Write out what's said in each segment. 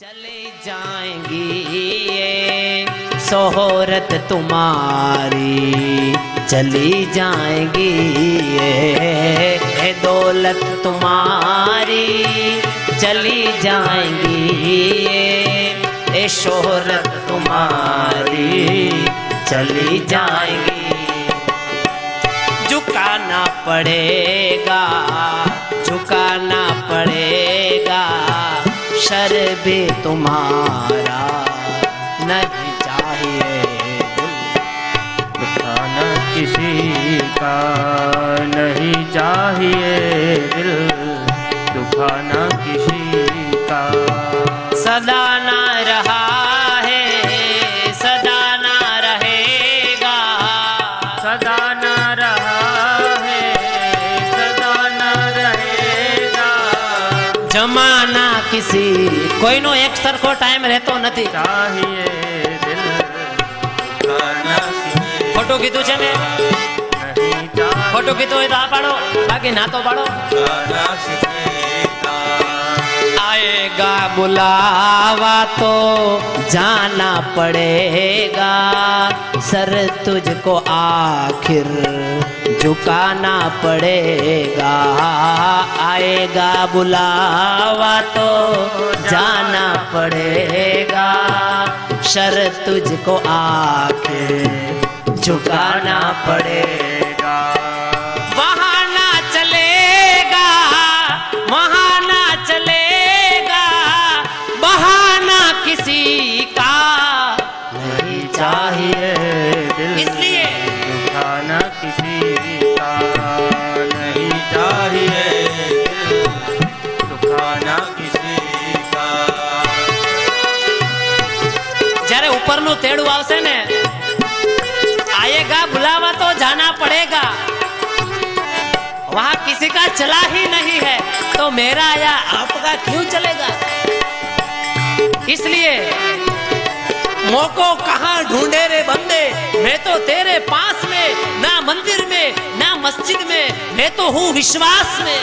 चले जाएँगी ये सोहरत तुम्हारी। चली जाएँगी ये दौलत तुम्हारी। चली जाएँगी ये शोहरत तुम्हारी। चली जाएँगी। झुकाना पड़ेगा झुकाना पड़ेगा। शर भी तुम्हारा नहीं चाहिए दुखाना किसी का नहीं चाहिए दिल। दुखाना किसी का। सदा नसी कोई नो एक सरखो टाइम रहतो नथी। चाहिए फ़ोटो की तुझे में फ़ोटो की तो इधर पड़ो बाकी ना तो पड़ो। आएगा बुलावा तो जाना पड़ेगा सर तुझको आखिर। झुकाना पड़ेगा। आएगा बुलावा तो जाना पड़ेगा। शर तुझको आके झुकाना पड़ेगा। ઉનાળું आवसे ने। आएगा, बुलावा तो जाना पड़ेगा। वहाँ किसी का चला ही नहीं है तो मेरा आया आपका क्यों चलेगा? इसलिए, मौको कहा ढूंढे रे बंदे? मैं तो तेरे पास में, ना मंदिर में, ना मस्जिद में, मैं तो हूँ विश्वास में।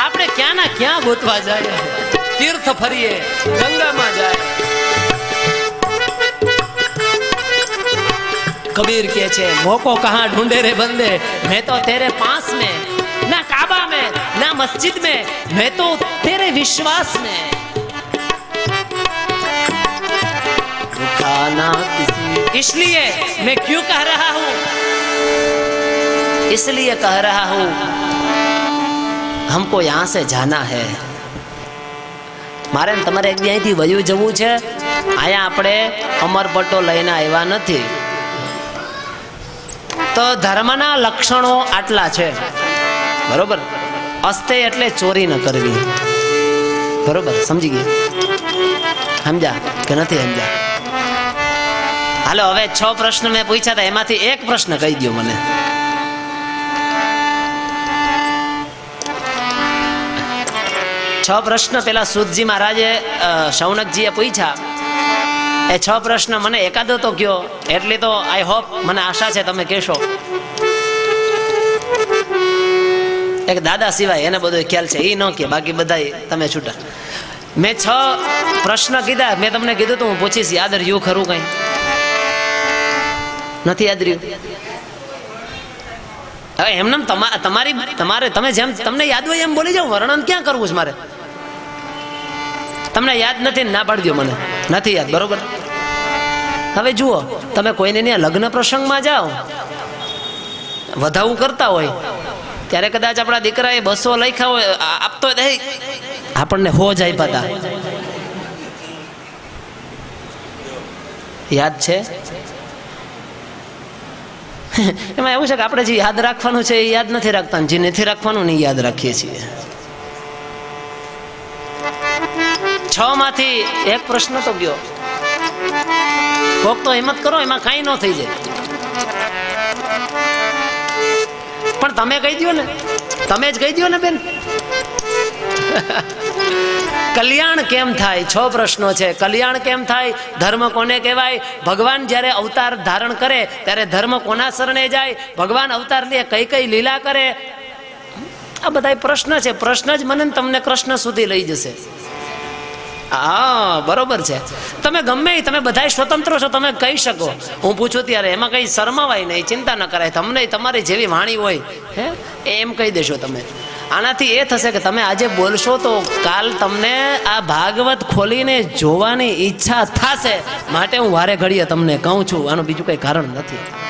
आपने क्या ना क्या गोतवा जाए। तीर्थ फरिए, गंगा मा जाए। कबीर के छे, मोको कहाँ ढूंढे रे बंदे? मैं तो तेरे पास में, ना काबा में, ना मस्जिद में, मैं तो तेरे विश्वास में। इसलिए मैं क्यों कह रहा हूँ? इसलिए कह रहा हूँ, हमको यहाँ से जाना है। મારે તમારે એક અહીંથી વયું જવું છે. અહીંયા આપણે અમરપટ્ટો લઈને આવ્યા નથી. તો ધર્મના લક્ષણો આટલા છે. બરોબર? અસ્તે એટલે ચોરી ન કરવી. બરોબર? સમજી ગઈ? સમજ્યા કે નથી સમજ્યા? હાલો, હવે છ પ્રશ્ન મેં પૂછ્યા હતા એમાંથી એક પ્રશ્ન કહી દો મને. છ પ્રશ્ન પેલા સુદજી મહારાજે શૌનકજીએ પૂછ્યા. એ છ પ્રશ્ન મને એકાદો તો કયો? એટલે તો આઈ હોપ મને આશા છે તમે કહેશો. એક દાદા સિવાય એને બધો ખ્યાલ છે એ ન કે બાકી બધા તમે છૂટા. મેં છ પ્રશ્ન કીધા, મેં તમને કીધું તો, હું પૂછીશ, યાદ રહ્યું ખરું કઈ? નથી યાદ રહ્યું? હવે એમને તમારી, તમારે, તમે જેમ, તમને યાદ હોય એમ બોલી જાઓ, વર્ણન ક્યાં કરવું છે મારે? તમને યાદ નથી ના પાડી મને. નથી યાદ, બરોબર? હવે જુઓ, તમે કોઈને ત્યાં લગ્ન પ્રસંગમાં જાઓ, વધાવું કરતા હોય, ત્યારે કદાચ આપણા દીકરાએ બસો લખ્યા હોય આપતો હોય આપણને હો આપ્યા હતા યાદ છે? એમાં એવું છે કે આપણે જે યાદ રાખવાનું છે એ યાદ નથી રાખતા જે નથી રાખવાનું ને યાદ રાખીએ છીએ. છ માંથી એક પ્રશ્ન તો ગયો. કોક તો હિંમત કરો, એમાં કાંઈ ન થઈ જાય. પણ તમે કહી દો ને. તમે જ કહી દો ને બેન. કલ્યાણ કેમ થાય? છ પ્રશ્નો છે. કલ્યાણ કેમ થાય? ધર્મ કોને કહેવાય? ભગવાન જ્યારે અવતાર ધારણ કરે, ત્યારે ધર્મ કોના શરણે જાય? ભગવાન અવતાર લે કઈ કઈ લીલા કરે? આ બધા પ્રશ્ન છે. પ્રશ્ન જ મને તમને કૃષ્ણ સુધી લઈ જશે. હા, બરોબર છે. તમે ગમે તમે બધા સ્વતંત્ર છો, તમે કહી શકો. હું પૂછું ત્યારે, એમાં કઈ શરમાવાય નહીં, ચિંતા ન કરાય. તમને તમારી જેવી વાણી હોય, હે એમ કહી દેશો તમે. આનાથી એ થશે કે તમે આજે બોલશો તો કાલ તમને આ ભાગવત ખોલીને જોવાની ઈચ્છા થશે. માટે હું વારે ઘડીએ તમને કહું છું, આનું બીજું કંઈ કારણ નથી.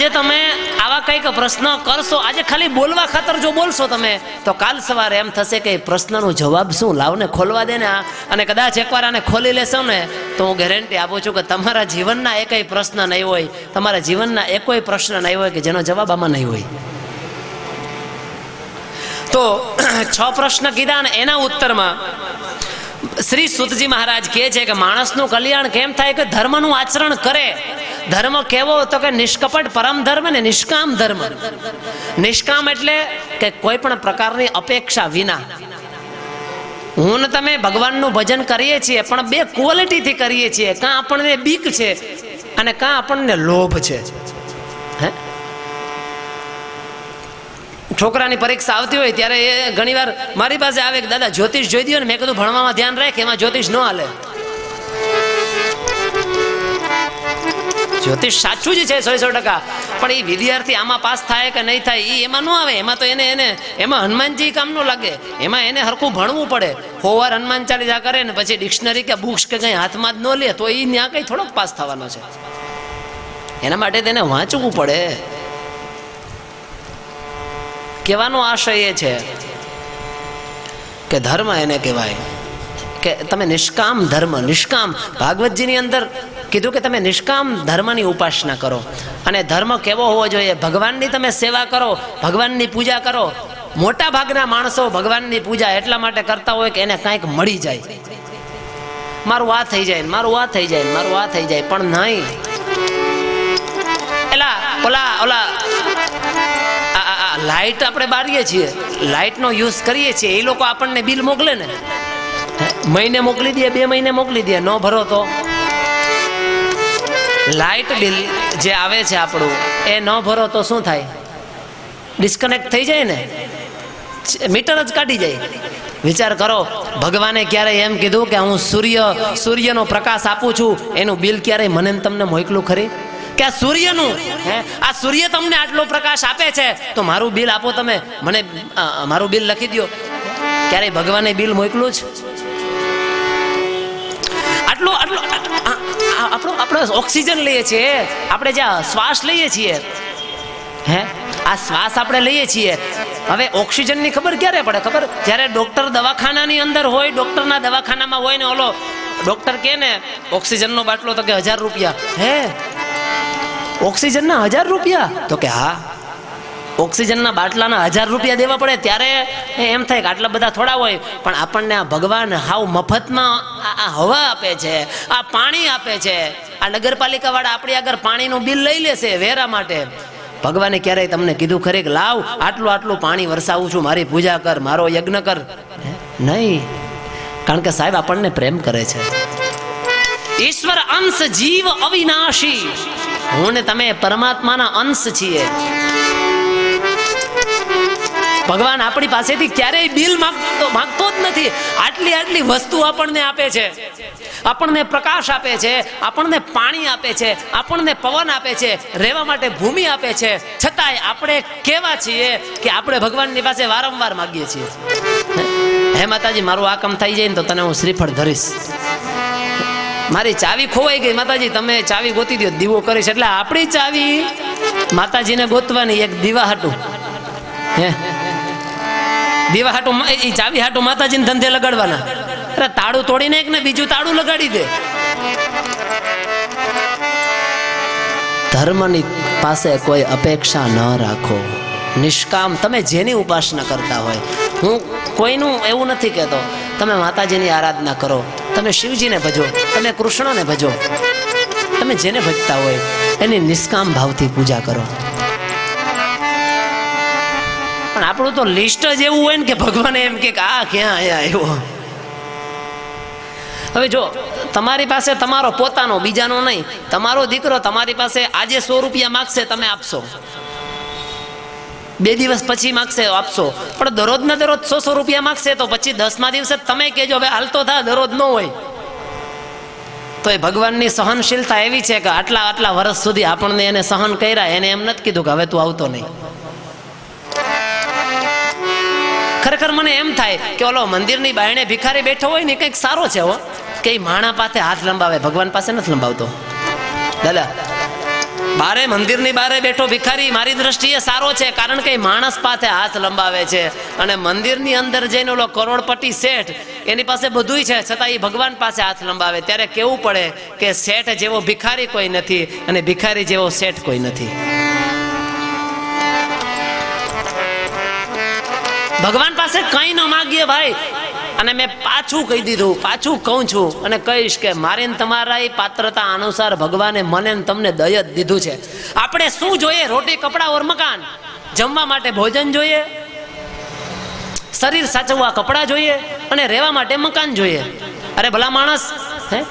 આજે તમે આવા કંઈક પ્રશ્ન કરશો, આજે ખાલી બોલવા ખાતર જો બોલશો તમે, તો કાલ સવારે એમ થશે કે પ્રશ્નનો જવાબ શું? લાવને ખોલવા દે ને આ. અને કદાચ એકવાર આને ખોલી લેશો ને, તો હું ગેરંટી આપું છું કે તમારા જીવનના એકય પ્રશ્ન નહીં હોય. તમારા જીવનના એકોય પ્રશ્ન નહીં હોય કે જેનો જવાબ આમાં નહીં હોય. તો છ પ્રશ્ન કીધા ને એના ઉત્તરમાં શ્રી સુતજી મહારાજ કહે છે કે માણસનું કલ્યાણ કેમ થાય કે ધર્મનું આચરણ કરે? ધર્મ કેવો તો કે નિષ્કપટ પરમ ધર્મ ને નિષ્કામ ધર્મ? નિષ્કામ એટલે કે કોઈ પણ પ્રકારની અપેક્ષા વિના. હું ને તમે ભગવાનનું ભજન કરીએ છીએ, પણ બે ક્વોલિટીથી કરીએ છીએ. કાં આપણને બીક છે અને કાં આપણને લોભ છે? હે? છોકરાની પરીક્ષા આવતી હોય ત્યારે એ ઘણીવાર મારી પાસે આવે કે, દાદા, જ્યોતિષ જોઈ દો ને. મેં કીધું, ભણવામાં ધ્યાન રાખ, એમાં જ્યોતિષ ન હાલે. જ્યોતિષ સાચું જ છે, સો સો ટકા. પણ એ વિદ્યાર્થી આમાં પાસ થાય કે નહીં થાય એ એમાં ન આવે. એમાં તો એને એને, એમાં હનુમાનજી કામ ન લાગે. એમાં એને હરખું ભણવું પડે. હોવાર હનુમાન ચાલીસા કરે ને પછી ડિક્શનરી કે બુક્સ કે કંઈ હાથમાં જ ન લે, તો એ ત્યાં કંઈ થોડોક પાસ થવાનો છે. એના માટે તેને વાંચવું પડે. કહેવાનો આશય એ છે કે ધર્મ એને કહેવાય. કે તમે નિષ્કામ ધર્મ, નિષ્કામ. ભાગવતજીની અંદર કીધું કે તમે નિષ્કામ ધર્મની ઉપાસના કરો. અને ધર્મ કેવો હોવો જોઈએ? ભગવાનની તમે સેવા કરો, ભગવાનની પૂજા કરો. મોટા ભાગના માણસો ભગવાનની પૂજા એટલા માટે કરતા હોય કે એને કાંઈક મળી જાય. મારું આ થઈ જાય મારું આ થઈ જાય મારું આ થઈ જાય, પણ નહીં. એલા, ઓલા ઓલા લાઈટ આપણે બારીએ છીએ. લાઈટનો યુઝ કરીએ છીએ. એ લોકો આપણને બિલ મોકલે ને. મહિને મોકલી દે, બે મહિને મોકલી દે. ન ભરો તો. લાઈટ બિલ જે આવે છે આપણું, એ ન ભરો તો શું થાય? ડિસ્કનેક્ટ થઈ જાય ને? મીટર જ કાઢી જાય. વિચાર કરો, ભગવાને ક્યારેય એમ કીધું કે હું સૂર્ય, સૂર્યનો પ્રકાશ આપું છું, એનું બિલ ક્યારેય મને તમને મોકલું ખરી? કે આ સૂર્યનું, હે? આ સૂર્ય તમને આટલો પ્રકાશ આપે છે, તો મારું બિલ આપો તમે. મને મારું બિલ લખી દો ક્યારેય ભગવાને બિલ મોકલું જ? આટલો આટલો આપણો આપણે ઓક્સિજન લઈએ છીએ. આપણે જ્યાં શ્વાસ લઈએ છીએ. હે? આ શ્વાસ આપણે લઈએ છીએ. હવે ઓક્સિજનની ખબર ક્યારે પડે? ખબર? જ્યારે ડોક્ટર દવાખાનાની અંદર હોય, ડોક્ટરના દવાખાનામાં હોય ને, ઓલો ડોક્ટર કે ને, ઓક્સિજનનો બાટલો તો કે હજાર રૂપિયા. હે? ઓક્સિજનના હજાર રૂપિયા? તો કે, હા. ઓક્સિજનના બાટલાના હજાર રૂપિયા દેવા પડે ત્યારે એમ થાય કે આટલા બધા થોડા હોય. પણ આપણને આ ભગવાન હાવ મફતમાં આ હવા આપે છે, આ પાણી આપે છે. આ નગરપાલિકા વાળા આપણી આગળ પાણીનું બિલ લઈ લેશે વેરા માટે. ભગવાને ક્યારેય તમને કીધું ખરે કે લાવ, આટલું આટલું પાણી વરસાવું છું, મારી પૂજા કર, મારો યજ્ઞ કર? નહીં. કારણ કે સાહેબ આપણને પ્રેમ કરે છે. ઈશ્વર અંશ જીવ અવિનાશી. હું ને તમે પરમાત્માના અંશ છીએ. ભગવાન આપણી પાસેથી ક્યારેય બિલ માંગતો માંગતો જ નથી. આટલી આટલી વસ્તુ આપણને આપે છે. આપણને પ્રકાશ આપે છે. આપણને પાણી આપે છે. આપણને પવન આપે છે. રહેવા માટે ભૂમિ આપે છે. છતાંય આપણે કેવા છીએ કે આપણે ભગવાનની પાસે વારંવાર માગીએ છીએ. હે માતાજી, મારું આ કામ થઈ જાય ને તો તને હું શ્રીફળ ધરીશ. મારી ચાવી ખોવાઈ ગઈ માતાજી, તમે ચાવી ગોતી દો દીવો કરીશ. એટલે આપણી ચાવી માતાજીને ગોતવાની એક દીવા હતું. હે? દીવા હાટું ચાવી હાટું માતાજીને ધંધે લગાડવાના. અરે તાળું તોડી નાખ ને બીજું તાળું લગાડી દે. ધર્મની પાસે કોઈ અપેક્ષા ન રાખો. નિષ્કામ તમે જેની ઉપાસના કરતા હોય. હું કોઈનું એવું નથી કહેતો. તમે માતાજીની આરાધના કરો. તમે શિવજીને ભજો. તમે કૃષ્ણને ભજો. તમે જેને ભજતા હોય, એની નિષ્કામ ભાવથી પૂજા કરો. પણ આપણું તો લિસ્ટ જ એવું હોય ને કે ભગવાન એમ કે આ ક્યાં આયા આવ્યો હવે જો, તમારી પાસે તમારો પોતાનો, બીજાનો નહીં. તમારો દીકરો તમારી પાસે આજે સો રૂપિયા માગશે, તમે આપશો. બે દિવસ પછી માગશે, આપશો. પણ દરરોજ ને દરરોજ સો સો રૂપિયા માગશે તો પછી દસમા દિવસે તમે કહેજો, હવે હાલતો થા, દરરોજ ન હોય. તો એ ભગવાનની સહનશીલતા એવી છે કે આટલા આટલા વર્ષ સુધી આપણને એને સહન કર્યા, એને એમ નથી કીધું કે હવે તું આવતો નહીં. ખરેખર મને એમ થાય કે ઓલો મંદિરની બાયણે ભિખારી બેઠો હોય ને કંઈક સારો છે, હો. કે માણા પાસે હાથ લંબાવે, ભગવાન પાસે નથી લંબાવતો. દાદા, બારે મંદિરની બારે બેઠો ભિખારી મારી દ્રષ્ટિએ સારો છે, કારણ કે માણસ પાસે હાથ લંબાવે છે. અને મંદિરની અંદર જઈને ઓલો કરોડપતિ શેઠ, એની પાસે બધુંય છે છતાં એ ભગવાન પાસે હાથ લંબાવે. ત્યારે કેવું પડે કે શેઠ જેવો ભિખારી કોઈ નથી અને ભિખારી જેવો શેઠ કોઈ નથી. ભગવાન પાસે કંઈ ન માગીએ ભાઈ. અને મેં પાછું કહી દીધું, પાછું કહું છું અને કહીશ કે મારે તમારા એ પાત્રતા અનુસાર ભગવાને મને તમને દય જ દીધું છે. આપણે શું જોઈએ? રોટી, કપડાં ઓર મકાન? જમવા માટે ભોજન જોઈએ? શરીર સાચવવા કપડાં જોઈએ? અને રહેવા માટે મકાન જોઈએ? અરે ભલા માણસ, હે?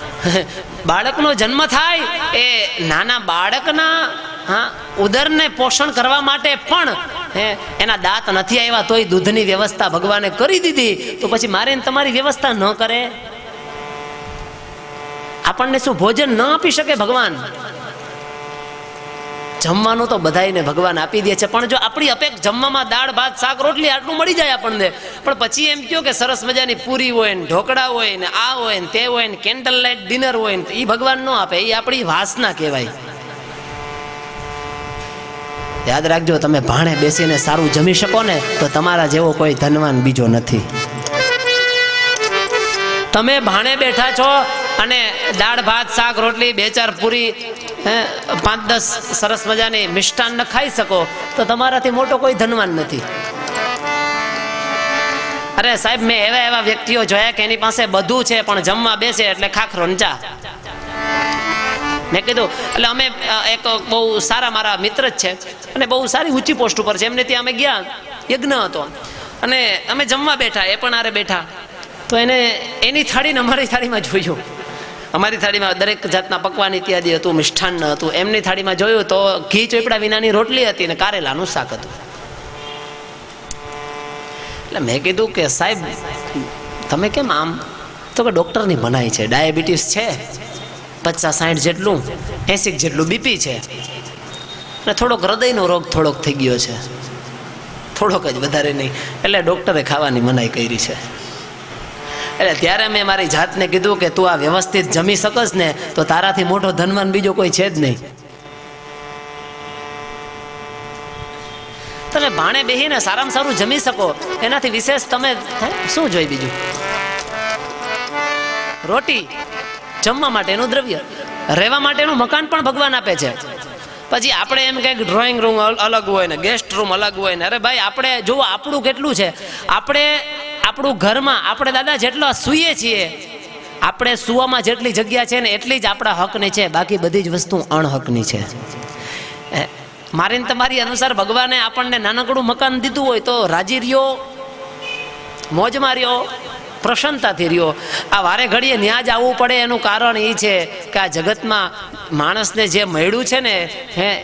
બાળકનો જન્મ થાય એ નાના બાળકના, હા, ઉદરને પોષણ કરવા માટે પણ હે, એના દાંત નથી આવ્યા તોય દૂધની વ્યવસ્થા ભગવાને કરી દીધી. તો પછી મારે તમારી વ્યવસ્થા ન કરે? આપણને શું ભોજન ન આપી શકે ભગવાન? જમવાનું તો બધાને ભગવાન આપી દે છે, પણ જો આપણી અપેક્ષ જમવામાં દાળ, ભાત, શાક, રોટલી આટલું મળી જાય આપણને. પણ પછી એમ કહો કે સરસ મજાની પૂરી હોય ને ઢોકળા હોય ને આ હોય ને તે હોય ને કેન્ડલ લાઇટ ડિનર હોય ને એ ભગવાન ન આપે એ આપણી વાસના કહેવાય. યાદ રાખજો, તમે ભાણે બેસીને સારું જમી શકો ને, તો તમારા જેવો કોઈ ધનવાન બીજો નથી. તમે ભાણે બેઠા છો અને દાળ, ભાત, શાક, રોટલી બે ચાર પૂરી પાંચ, દસ સરસ મજાની મિષ્ટાન ખાઈ શકો, તો તમારાથી મોટો કોઈ ધનવાન નથી. અરે સાહેબ, મેં એવા એવા વ્યક્તિઓ જોયા કે એની પાસે બધું છે, પણ જમવા બેસે એટલે ખાખરો ચા. મેં કીધું, એટલે અમે એક બહુ સારા મારા મિત્ર જ છે અને બહુ સારી ઊંચી પોસ્ટ ઉપર છે. એમને ત્યાં અમે ગયા, યજ્ઞ હતો. અને અમે જમવા બેઠા, એ પણ આરે બેઠા. તો એને, એની થાળીને અમારી થાળીમાં જોયું. અમારી થાળીમાં દરેક જાતના પકવાન ઇત્યાદિ હતું મિષ્ઠાન હતું. એમની થાળીમાં જોયું તો ઘી ચોપડા વિનાની રોટલી હતી અને કારેલાનું શાક હતું. એટલે મેં કીધું કે સાહેબ, તમે કેમ આમ? તો કે ડૉક્ટરની મનાઈ છે, ડાયાબિટીસ છે. પચાસ સાઠ જેટલું એંસી જેટલું બીપી છે. અને થોડોક હૃદયનો રોગ થોડોક થઈ ગયો છે. થોડોક જ વધારે નહીં. એટલે ડૉક્ટરે ખાવાની મનાઈ કરી છે. એટલે ત્યારે મેં મારી જાતને કીધું કે તું આ વ્યવસ્થિત જમી શકસ ને, તો તારાથી મોટો ધનવાન બીજો કોઈ છે જ નહીં. તમે ભાણે બેહીને સારામાં સારું જમી શકો. એનાથી વિશેષ તમે શું જોઈ બીજું? રોટી. જમવા માટેનું દ્રવ્ય. રહેવા માટેનું મકાન પણ ભગવાન આપે છે. પછી આપણે એમ કંઈક ડ્રોઈંગ રૂમ અલગ હોય ને ગેસ્ટ રૂમ અલગ હોય ને અરે ભાઈ આપણે જુઓ આપણું કેટલું છે. આપણે આપણું ઘરમાં આપણે દાદા જેટલા સૂઈએ છીએ આપણે સુવામાં જેટલી જગ્યા છે ને એટલી જ આપણા હકની છે બાકી બધી જ વસ્તુ અણહકની છે. એ, મારી ને તમારી અનુસાર ભગવાને આપણને નાનકડું મકાન દીધું હોય તો રાજી રહ્યો મોજમાં રહ્યો પ્રસન્નતાથી રહ્યો. આ વારે ઘડીએ ન્યા જ આવવું પડે એનું કારણ એ છે કે આ જગતમાં માણસને જે મળ્યું છે ને, હે,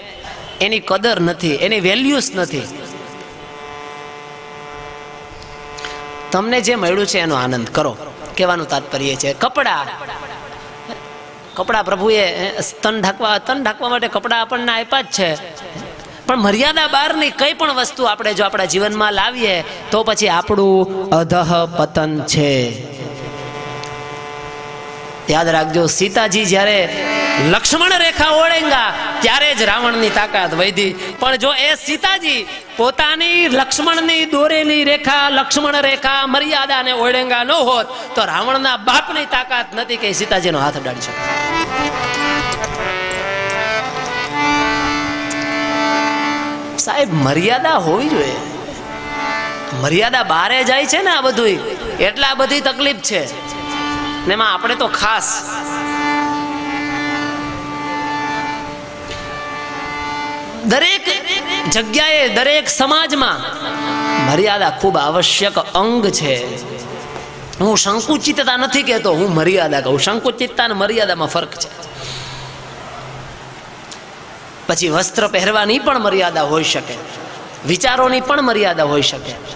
એની કદર નથી, એની વેલ્યુસ નથી. તમને જે મળ્યું છે એનો આનંદ કરો. કહેવાનું તાત્પર્ય છે. કપડાં. કપડાં પ્રભુએ સ્તન તન ઢાંકવા તન ઢાંકવા માટે કપડાં આપણને આપ્યા જ છે. પણ મર્યાદા બહારની કઈ પણ વસ્તુ આપણે જો આપણા જીવનમાં લાવીએ, તો પછી આપણું અધહ પતન છે. યાદ રાખજો, સીતાજી જ્યારે લક્ષ્મણ રેખા ઓળેંગા ત્યારે જ રાવણની તાકાત વધી. પણ જો એ સીતાજી પોતાની લક્ષ્મણની દોરેલી રેખા, લક્ષ્મણ રેખા મર્યાદાને ઓળેંગા ન હોત, તો રાવણના બાપની તાકાત નથી કે સીતાજીનો હાથ અડાડી શકે સાહેબ, મર્યાદા હોવી જોઈએ. મર્યાદા બારે જાય છે ને આ બધું એટલા બધી તકલીફ છે. ને એમાં આપણે તો ખાસ. દરેક જગ્યાએ, દરેક સમાજમાં મર્યાદા ખૂબ આવશ્યક અંગ છે. હું સંકુચિતતા નથી કહેતો, હું મર્યાદા કહું. સંકુચિતતા અને મર્યાદામાં ફરક છે. પછી વસ્ત્ર પહેરવાની પણ મર્યાદા હોઈ શકે. વિચારોની પણ મર્યાદા હોઈ શકે.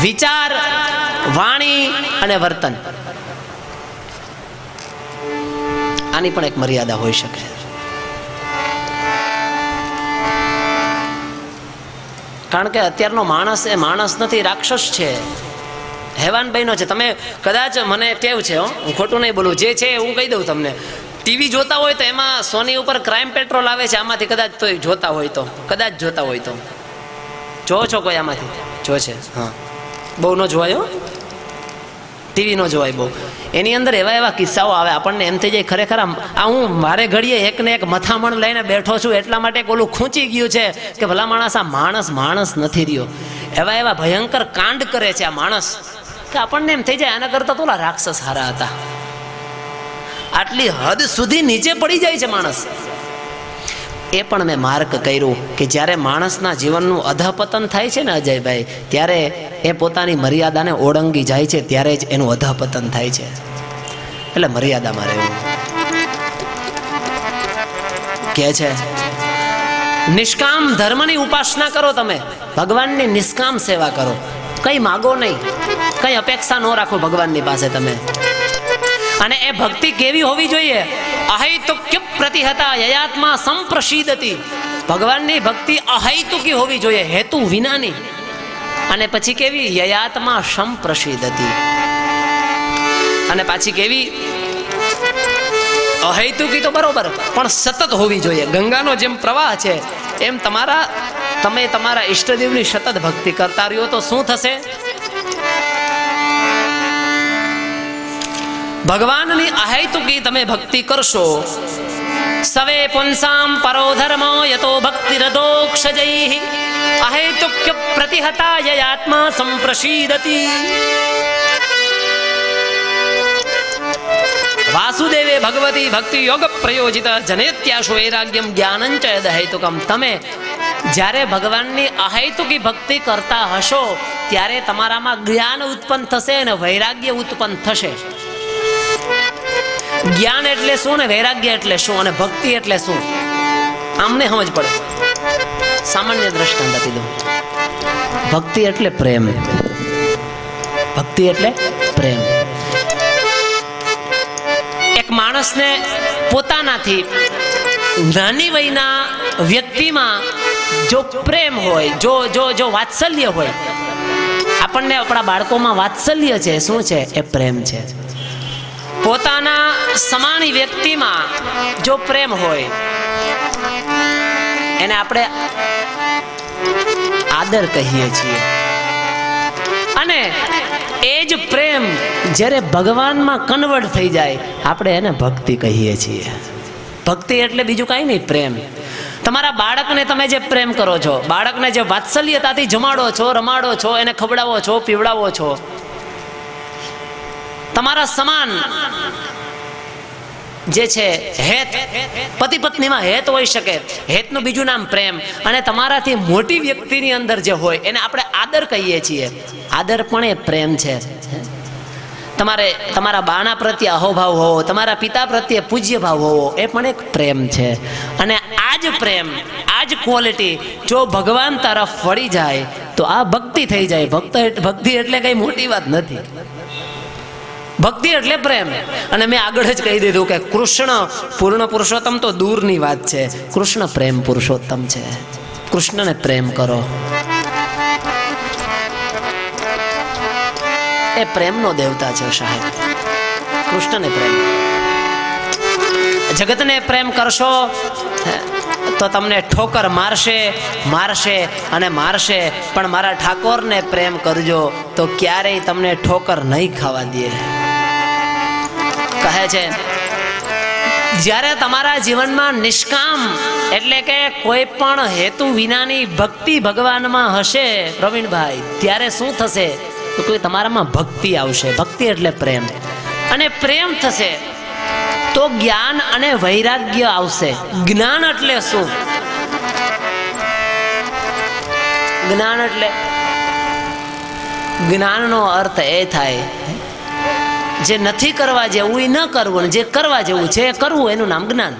વિચાર, વાણી અને વર્તન. આની પણ એક મર્યાદા હોઈ શકે. કારણ કે અત્યારનો માણસ એ માણસ નથી, રાક્ષસ છે. હેવાન બહેનો છે. તમે કદાચ મને ટેવ છે, હું. ખોટું નહીં બોલું. જે છે હું કહી દઉં તમને. ટીવી જોતા હોય તો એમાં સોની ઉપર ક્રાઇમ પેટ્રોલ આવે છે આમાંથી કદાચ તો જોતા હોય તો. કદાચ જોતા હોય તો. જો છો કોઈ આમાંથી? જો છે. હા. બહુ ન જોવાય હો. ટીવી નો જોવાય બહુ. એની અંદર એવા એવા કિસ્સાઓ આવે. આપણને એમ થઈ જાય ખરેખર આ હું મારે ઘડીએ એકને એક મથામણ લઈને બેઠો છું એટલા માટે ઓલું ખૂંચી ગયું છે કે ભલા માણસ આ માણસ માણસ નથી રહ્યો. એવા એવા ભયંકર કાંડ કરે છે આ માણસ. કે આપણને એમ થઈ જાય આના કરતાં તો ઓલા રાક્ષસ હારા હતા. આટલી હદ સુધી નીચે પડી જાય છે માણસ. એ પણ મેં માર્ક કર્યું કે જ્યારે માણસના જીવનનું અધપતન થાય છે ને અજયભાઈ, ત્યારે એ પોતાની મર્યાદાને ઓળંગી જાય છે, ત્યારે જ એનું અધપતન થાય છે. એટલે મર્યાદામાં રહેવું. કે છે, નિષ્કામ ધર્મની ઉપાસના કરો તમે. ભગવાનની નિષ્કામ સેવા કરો. કઈ માગો નહીં. કઈ અપેક્ષા ન રાખો ભગવાનની પાસે તમે. અને એ ભક્તિ કેવી હોવી જોઈએ? અહૈતુક્ય પ્રતિહતા યયાત્મા સંપ્રસિદ્ધતી ભગવાનની ભક્તિ અહૈતુકી હોવી જોઈએ, હેતુ વિનાની. અને પછી કેવી? યયાત્મા સંપ્રસિદ્ધતી અને પાછી કેવી? અહૈતુકી તો બરોબર, પણ સતત હોવી જોઈએ. ગંગાનો જેમ પ્રવાહ છે, એમ તમારા, તમે તમારા ઈષ્ટદેવની સતત ભક્તિ કરતા રહ્યો તો શું થશે? ભગવાનની અહૈતુકી તમે ભક્તિ કરશો સવે પુંસામ પરો ધર્મ યતો ભક્તિ રદોક્ષજૈ અહેતુક્ય પ્રતિહતા યયાત્મા સંપ્રસીદતી વાસુદેવે ભગવતી ભક્તિ યોગ પ્રયોજિત જનેત્યાશો વૈરાગ્યમ જ્ઞાનંચ યદહેતુકમ તમે જ્યારે ભગવાનની અહેતુકી ભક્તિ કરતા હશો ત્યારે તમારામાં જ્ઞાન ઉત્પન્ન થશે અને વૈરાગ્ય ઉત્પન્ન થશે જ્ઞાન એટલે શું ને વૈરાગ્ય એટલે શું અને ભક્તિ એટલે શું? આમને સમજ પડે. સામાન્ય દ્રષ્ટાંત આપી દઉં. ભક્તિ એટલે પ્રેમ. ભક્તિ એટલે પ્રેમ. એક માણસને પોતાનાથી નાની વયના વ્યક્તિમાં જો પ્રેમ હોય, જો જો જો વાત્સલ્ય હોય, આપણને આપણા બાળકોમાં વાત્સલ્ય છે, શું છે? એ પ્રેમ છે. પોતાના સમાની વ્યક્તિમાં જો પ્રેમ હોય, એને આપણે આદર કહીએ છીએ. અને એ જ પ્રેમ જ્યારે ભગવાનમાં કન્વર્ટ થઈ જાય, આપણે એને ભક્તિ કહીએ છીએ. ભક્તિ એટલે બીજું કાંઈ નહીં, પ્રેમ. તમારા બાળકને તમે જે પ્રેમ કરો છો, બાળકને જે વાત્સલ્યતાથી જમાડો છો, રમાડો છો, એને ખવડાવો છો, પીવડાવો છો, તમારા સમાન જે છે હેત. પતિ પત્નીમાં હેત હોઈ શકે. હેતનું બીજું નામ પ્રેમ. અને તમારાથી મોટી વ્યક્તિની અંદર જે હોય, એને આપણે આદર કહીએ છીએ. આદર પણ એ પ્રેમ છે. તમારે તમારા બાના પ્રત્યે અહોભાવ હોવો, તમારા પિતા પ્રત્યે પૂજ્ય ભાવ હોવો, એ પણ એક પ્રેમ છે. અને આ જ પ્રેમ આ જ ક્વોલિટી જો ભગવાન તરફ વળી જાય, તો આ ભક્તિ થઈ જાય. ભક્ત ભક્તિ એટલે કઈ મોટી વાત નથી. ભક્તિ એટલે પ્રેમ. અને મેં આગળ જ કહી દીધું કે કૃષ્ણ પૂર્ણ પુરુષોત્તમ તો દૂરની વાત છે. કૃષ્ણ પ્રેમ પુરુષોત્તમ છે. કૃષ્ણને પ્રેમ કરો. એ પ્રેમનો દેવતા છે સાહેબ. કૃષ્ણને પ્રેમ. જગતને પ્રેમ કરશો, તો તમને ઠોકર મારશે મારશે અને મારશે. પણ મારા ઠાકોરને પ્રેમ કરજો, તો ક્યારેય તમને ઠોકર નહીં ખાવા દે. કહે છે, જ્યારે તમારા જીવનમાં નિષ્કામ એટલે કે કોઈ પણ હેતુ વિનાની ભક્તિ ભગવાનમાં હશે, પ્રવીણભાઈ, ત્યારે શું થશે? તો કોઈ તમારામાં ભક્તિ આવશે. ભક્તિ એટલે પ્રેમ. અને પ્રેમ થશે તો જ્ઞાન અને વૈરાગ્ય આવશે. જ્ઞાન એટલે શું? જ્ઞાન એટલે, જ્ઞાનનો અર્થ એ થાય જે નથી કરવા જેવું એ ન કરવું જે કરવા જેવું છે એ કરવું, એનું નામ જ્ઞાન.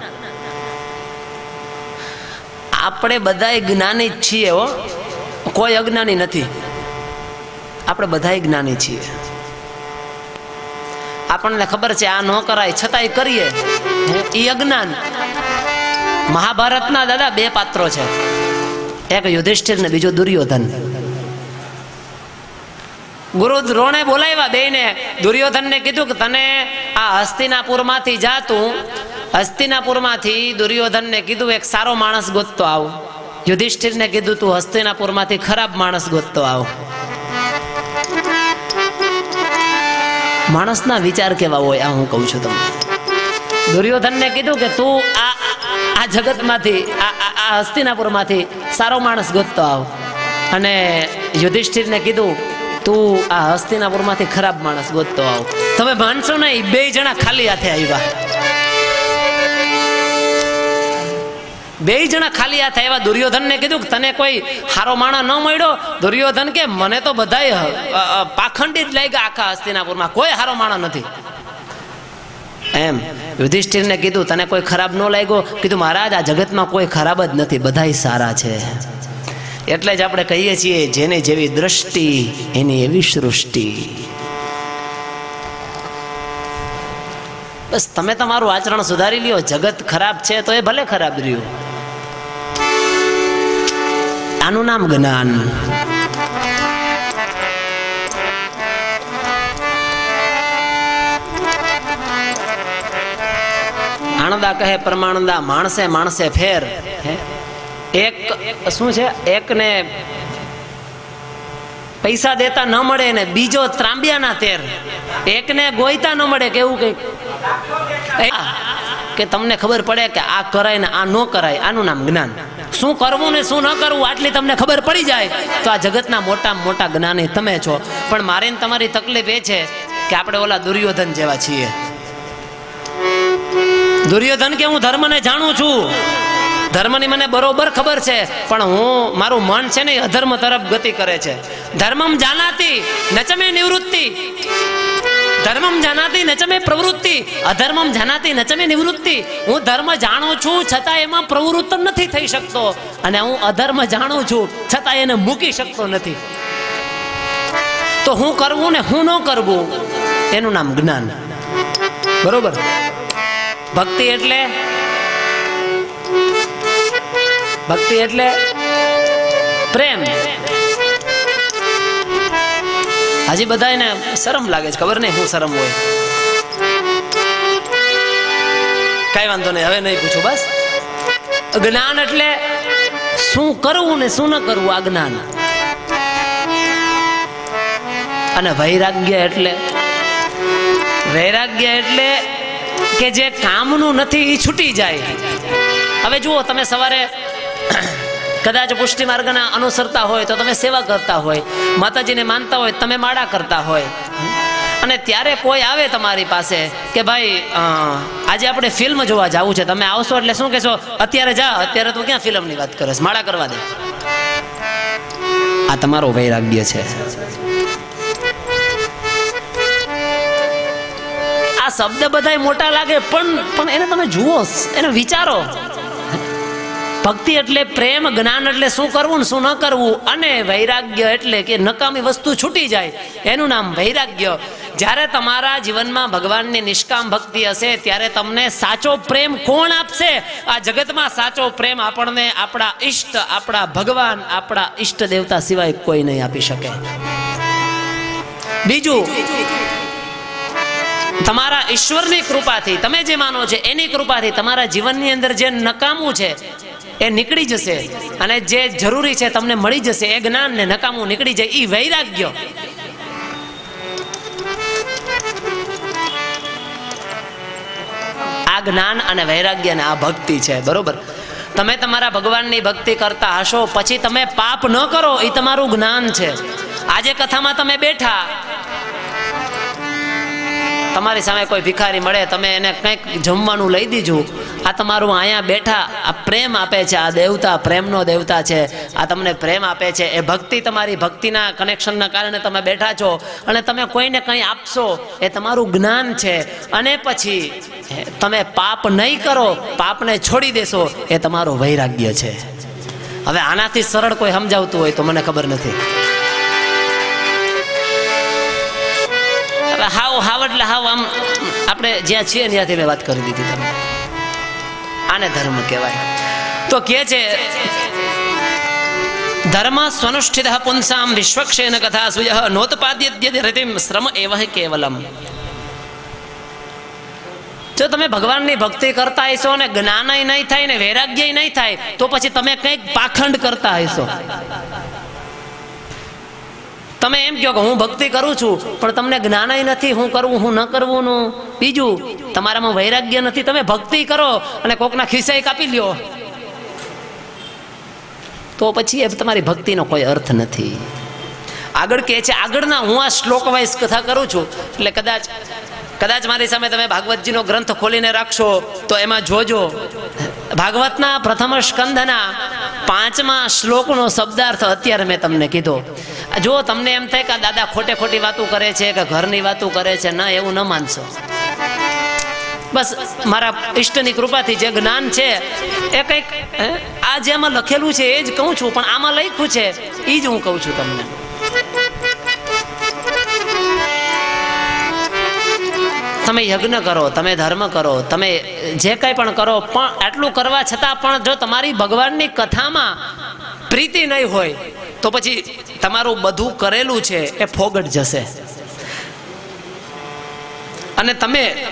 આપણે બધાય જ્ઞાની જ છીએ હો. કોઈ અજ્ઞાની નથી. આપણે બધાય જ્ઞાની છીએ. આપણને ખબર છે આ ન કરાય, છતાંય કરીએ. એ અજ્ઞાન. મહાભારતના દાદા બે પાત્રો છે. એક યુધિષ્ઠિર ને બીજો દુર્યોધન. ગુરુ દ્રોણે બોલાવ્યા બેને દુર્યોધનને કીધું કે, તને આ હસ્તિનાપુરમાંથી જા તું. હસ્તિનાપુરમાંથી દુર્યોધનને કીધું, એક સારો માણસ ગોતતો આવ. યુધિષ્ઠિરને કીધું, તું હસ્તિનાપુરમાંથી ખરાબ માણસ ગોતતો આવ. માણસના વિચાર કેવા હોય, આ હું કહું છું તમને. દુર્યોધનને કીધું કે, તું આ આ જગતમાંથી આ, આ- હસ્તિનાપુરમાંથી સારો માણસ ગોતતો આવ. અને યુધિષ્ઠિરને કીધું તું આ હસ્તિનાપુરમાંથી ખરાબ માણસ ગોતતો આવ. તમે માનશો ને બે જણા ખાલી હાથે આવ્યા. બે જણા ખાલી હાથે આવ્યા. દુર્યોધનને કીધું કે તને કોઈ સારો માણસ ન મળ્યો? દુર્યોધન કે, મને તો બધાય પાખંડી જ લાગ્યા આખા હસ્તિનાપુરમાં કોઈ સારો માણસ નથી. એમ યુધિષ્ઠિરને કીધું, તને કોઈ ખરાબ ન લાગ્યો? કીધું, મહારાજ, આ જગતમાં કોઈ ખરાબ જ નથી. બધાય સારા છે. એટલે જ આપણે કહીએ છીએ, જેને જેવી દ્રષ્ટિ, એની એવી સૃષ્ટિ. બસ તમે તમારું આચરણ સુધારી લ્યો, જગત ખરાબ છે તો એ ભલે ખરાબ રહ્યું. આનું નામ જ્ઞાન. આણંદા કહે, પ્રમાણદા માણસે માણસે ફેર. હે? એક, શું છે? એકને પૈસા દેતા ન મળે ને બીજો ત્રાંબિયાના તેર. એકને ગોઈતા ન મળે કેવું કંઈક? એ- કે તમને ખબર પડે કે આ કરાય ને આ ન કરાય, આનું નામ જ્ઞાન. શું કરવું ને શું ન કરવું આટલી તમને ખબર પડી જાય. તો આ જગતના મોટા મોટા જ્ઞાની તમે છો. પણ મારે તમારી તકલીફ એ છે કે આપણે ઓલા દુર્યોધન જેવા છીએ. દુર્યોધન કે હું ધર્મને જાણું છું? ધર્મની મને બરોબર ખબર છે, પણ હું, મારું મન છે ને અધર્મ તરફ ગતિ કરે છે. ધર્મમ જાનાતી, નચમે નિવૃત્તિ. ધર્મમ જાનાતી, નચમે પ્રવૃત્તિ. અધર્મમ જાનાતી, નચમે નિવૃત્તિ. હું ધર્મ જાણું છું, છતાં એમાં પ્રવૃત્ત નથી થઈ શકતો. અને હું અધર્મ જાણું છું, છતાં એને મૂકી શકતો નથી. તો હું કરવું ને હું ન કરવું? એનું નામ જ્ઞાન. બરોબર? ભક્તિ એટલે ભક્તિ એટલે પ્રેમ. હજી બધાને શરમ લાગે છે, ખબર નહીં હું શરમ હોય. કઈ વાંધો નહીં, હવે નહીં પૂછું, બસ. જ્ઞાન એટલે શું કરવું ને શું ન કરવું, આ જ્ઞાન. અને વૈરાગ્ય એટલે વૈરાગ્ય એટલે કે જે કામનું નથી એ છૂટી જાય. હવે જુઓ, તમે સવારે કદાચ પુષ્ટિ માર્ગના અનુસરતા હોય તો તમે સેવા કરતા હોય, માતાજીને માનતા હોય તમે માળા કરતા હોય. અને ત્યારે કોઈ આવે તમારી પાસે કે ભાઈ આજે આપણે ફિલ્મ જોવા જવું છે, તમે આવશો એટલે શું કહેશો? અત્યારે જા, અત્યારે તો ક્યાં ફિલ્મની વાત કરે માળા કરવા દે. આ તમારો વૈરાગ્ય છે. આ શબ્દ બધાય મોટા લાગે, પણ પણ એને તમે જુઓ, એને વિચારો. ભક્તિ એટલે પ્રેમ, જ્ઞાન એટલે શું કરવું ને શું ન કરવું? અને વૈરાગ્ય એટલે કે નકામી વસ્તુ છૂટી જાય. એનું નામ વૈરાગ્ય. જ્યારે તમારા જીવનમાં ભગવાનની નિષ્કામ ભક્તિ હશે, ત્યારે તમને સાચો પ્રેમ કોણ આપશે? આ જગતમાં સાચો પ્રેમ આપણને આપણા ઈષ્ટ, આપણા ભગવાન, આપણા ઈષ્ટ દેવતા સિવાય કોઈ નહીં આપી શકે. બીજું, તમારા ઈશ્વરની કૃપાથી, તમે જે માનો છો, એની કૃપાથી તમારા જીવનની અંદર જે નકામું છે એ નીકળી જશે અને જે જરૂરી છે તમને મળી જશે, એ જ્ઞાન ને નકામું નીકળી જાય એ વૈરાગ્ય. આ જ્ઞાન અને વૈરાગ્ય ને આ ભક્તિ છે, બરોબર? તમે તમારા ભગવાનની ભક્તિ કરતા હશો, પછી તમે પાપ ન કરો એ તમારું જ્ઞાન છે. આજે કથામાં તમે બેઠા તમારી સામે કોઈ ભિખારી મળે, તમે એને કંઈક જમવાનું લઈ દીધું આ તમારું અહીંયા બેઠા, આ પ્રેમ આપે છે, આ દેવતા, પ્રેમનો દેવતા છે. આ તમને પ્રેમ આપે છે. એ ભક્તિ તમારી ભક્તિના કનેક્શનના કારણે તમે બેઠા છો અને તમે કોઈને કંઈ આપશો, એ તમારું જ્ઞાન છે. અને પછી તમે પાપ નહીં કરો, પાપને છોડી દેશો, એ તમારું વૈરાગ્ય છે. હવે આનાથી સરળ કોઈ સમજાવતું હોય તો મને ખબર નથી. હવે હાવ હાવ એટલે હાવ આમ આપણે જ્યાં છીએ ત્યાંથી મેં વાત કરી દીધી તમને. આને ધર્મ કહેવાય. તો કે છે, ધર્મ સ્વનુષ્ઠિત પુંસામ વિશ્વક્ષેન કથા સુય નોતપાદ્ય રતિમ શ્રમ એવ કેવલમ. જો તમે ભગવાનની ભક્તિ કરતા હશો ને જ્ઞાનય નહીં થાય ને વૈરાગ્ય નહીં થાય, તો પછી તમે કંઈક પાખંડ કરતા હશો. તમે એમ કહો કે હું ભક્તિ કરું છું, પણ તમને જ્ઞાનય નથી, હું કરવું, હું ન કરવું નું બીજું, તમારામાં વૈરાગ્ય નથી, તમે ભક્તિ કરો અને કોકના ખિસાઈ કાપી લ્યો. તો પછી એ તમારી ભક્તિનો કોઈ અર્થ નથી. આગળ કહે છે, આગળના હું આ શ્લોક વાઇઝ કથા કરું છું. એટલે કદાચ કદાચ મારી સામે તમે ભાગવતજીનો ગ્રંથ ખોલીને રાખશો, તો એમાં જોજો. ભાગવતના પ્રથમ સ્કંદના પાંચમા શ્લોકનો શબ્દાર્થ અત્યારે મેં તમને કીધો. જો તમને એમ થાય કે દાદા ખોટે ખોટી વાતો કરે છે કે ઘરની વાતો કરે છે, ના, એવું ન માનશો. બસ, મારા ઈષ્ટની કૃપાથી જે જ્ઞાન છે, એ કંઈક આ જે આમાં લખેલું છે, એ જ કહું છું, પણ આમાં લખ્યું છે એ જ હું કહું છું તમને. તમે યજ્ઞ કરો, તમે ધર્મ કરો, તમે જે કંઈ પણ કરો, પણ આટલું કરવા છતાં પણ જો તમારી ભગવાનની કથામાં પ્રીતિ નહીં હોય, તો પછી તમારું બધું કરેલું છે એ ફોગટ જશે. અને તમે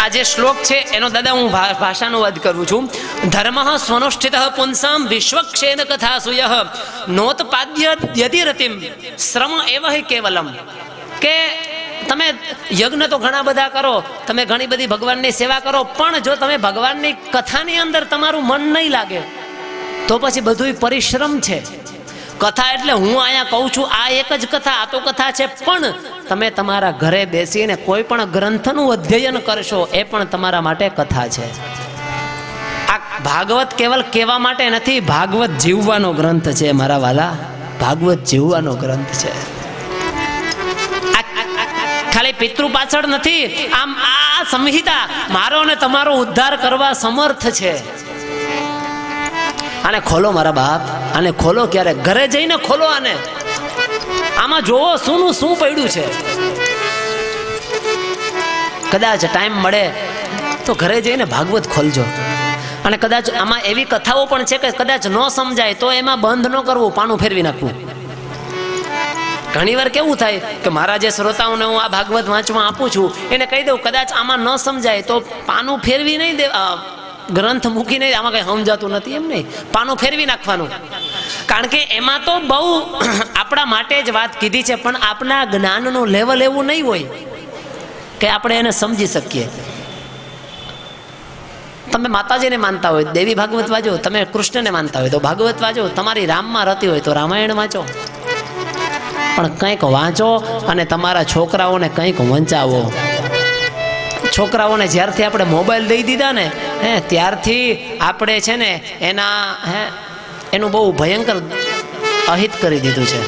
આ- જે શ્લોક છે, એનો દાદા હું ભાષાનુવાદ કરું છું. ધર્મ સ્વનુષ્ઠિત પુંસામ વિશ્વક્ષેન કથા સુય નોતપાદ્ય યતિરતિમ શ્રમ એવ કેવલમ. કે તમે યજ્ઞ તો ઘણા બધા કરો, તમે ઘણી બધી ભગવાનની સેવા કરો, પણ જો તમે ભગવાનની કથાની અંદર તમારું મન નહીં લાગે, તો પછી બધું પરિશ્રમ છે. કથા એટલે હું અહીંયા કહું છું, આ એક જ કથા, આ તો કથા છે, પણ તમે તમારા ઘરે બેસીને કોઈ પણ ગ્રંથનું અધ્યયન કરશો, એ પણ તમારા માટે કથા છે. આ ભાગવત કેવલ કહેવા માટે નથી, ભાગવત જીવવાનો ગ્રંથ છે, મારા વાલા. ભાગવત જીવવાનો ગ્રંથ છે. ખાલી પિતૃ પાછળ નથી. આમ આ સંહિતા મારો ને તમારો ઉદ્ધાર કરવા સમર્થ છે. આને ખોલો મારા બાપ. આને ખોલો ક્યારે? ઘરે જઈને ખોલો આને. આમાં જોવો શુંનું શું પડ્યું છે. કદાચ ટાઈમ મળે તો ઘરે જઈને ભાગવત ખોલજો. અને કદાચ આમાં એવી કથાઓ પણ છે કે કદાચ ન સમજાય તો એમાં બંધ ન કરવું પાનું ફેરવી નાખવું. ઘણીવાર કેવું થાય કે મારા જે શ્રોતાઓને હું આ ભાગવત વાંચવા આપું છું, એને કહી દઉં, કદાચ આમાં ન સમજાય તો પાનું ફેરવી નહીં દે ગ્રંથ મૂકી નહીં આમાં કંઈ સમજાતું નથી એમ નહીં. પાનું ફેરવી નાખવાનું. કારણ કે એમાં તો બહુ આપણા માટે જ વાત કીધી છે, પણ આપણા જ્ઞાનનું લેવલ એવું નહીં હોય કે આપણે એને સમજી શકીએ. તમે માતાજીને માનતા હોય, દેવી ભાગવત વાંચો, તમે કૃષ્ણને માનતા હોય તો ભાગવત વાંચો, તમારી રામમાં રતી હોય તો રામાયણ વાંચો. પણ કંઈક વાંચો અને તમારા છોકરાઓને કંઈક વંચાવો. છોકરાઓને જ્યારથી આપણે મોબાઈલ દઈ દીધા ને, હે, ત્યારથી આપણે છે ને એના, હે, એનું બહુ ભયંકર અહિત કરી દીધું છે.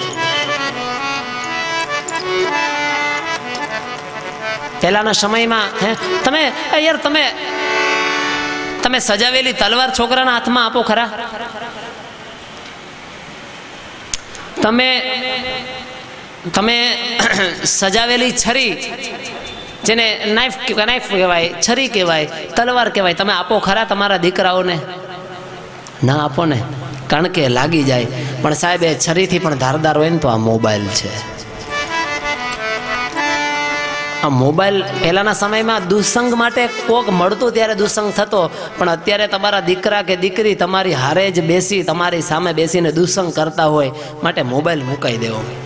પહેલાના સમયમાં, હે, તમે યાર તમે તમે સજાવેલી તલવાર છોકરાના હાથમાં આપો ખરા. તમે તમે સજાવેલી છરી, જેને નાઇફ નાઇફ કહેવાય, છરી કહેવાય, તલવાર કહેવાય, તમે આપો ખરા તમારા દીકરાઓને? ના આપો ને, કારણ કે લાગી જાય. પણ સાહેબ, એ છરીથી પણ ધારદાર હોય ને તો આ મોબાઈલ છે. આ મોબાઈલ પહેલાના સમયમાં દુસંગ માટે કોક મળતું ત્યારે દુસંગ થતો, પણ અત્યારે તમારા દીકરા કે દીકરી તમારી હારે જ બેસી, તમારી સામે બેસીને દુસંગ કરતા હોય, માટે મોબાઈલ મુકાઈ દેવો.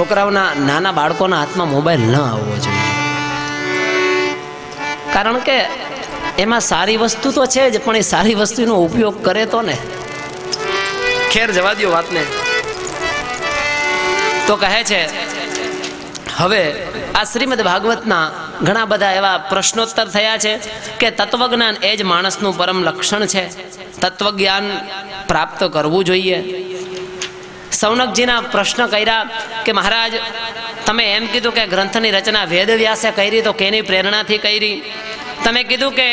છોકરાઓના નાના બાળકોના હાથમાં મોબાઈલ ન આવવો જોઈએ. કારણ કે એમાં સારી વસ્તુ તો છે જ, પણ એ સારી વસ્તુનો ઉપયોગ કરે તો ને? ખેર જવા દો વાતને. તો કહે છે, હવે આ શ્રીમદ ભાગવતના ઘણા બધા એવા પ્રશ્નોત્તર થયા છે કે તત્વજ્ઞાન એ જ માણસનું પરમ લક્ષણ છે. તત્વજ્ઞાન પ્રાપ્ત કરવું જોઈએ. સૌનકજીના પ્રશ્ન કર્યા કે મહારાજ, તમે એમ કીધું કે ગ્રંથની રચના વેદ વ્યાસે કરી તો કેની પ્રેરણાથી કરી? તમે કીધું કે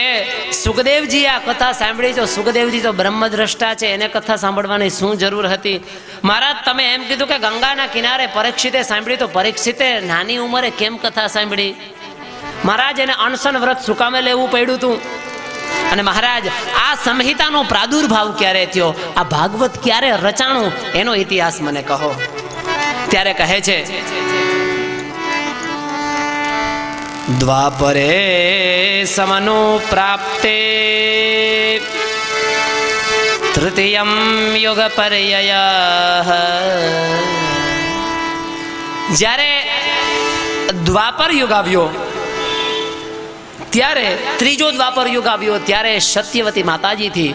સુખદેવજી આ કથા સાંભળી છો, સુખદેવજી તો બ્રહ્મદ્રષ્ટા છે, એને કથા સાંભળવાની શું જરૂર હતી? મહારાજ, તમે એમ કીધું કે ગંગાના કિનારે પરીક્ષિતે સાંભળી તો પરીક્ષિતે નાની ઉંમરે કેમ કથા સાંભળી? મહારાજ, એને અનશન વ્રત સુકામે લેવું પડ્યું હતું. અને મહારાજ, આ સંહિતાનો પ્રાદુર્ભાવ ક્યારે થયો? આ ભાગવત ક્યારે રચાણું? એનો ઇતિહાસ મને કહો. ત્યારે કહે છે, દ્વાપરે સમનુ પ્રાપ્તે તૃતીયમ યુગ પર્યય જ્યારે દ્વાપર યુગ આવ્યો ત્યારે ત્રીજો દ્વાપર યુગ આવ્યો ત્યારે સત્યવતી માતાજીથી.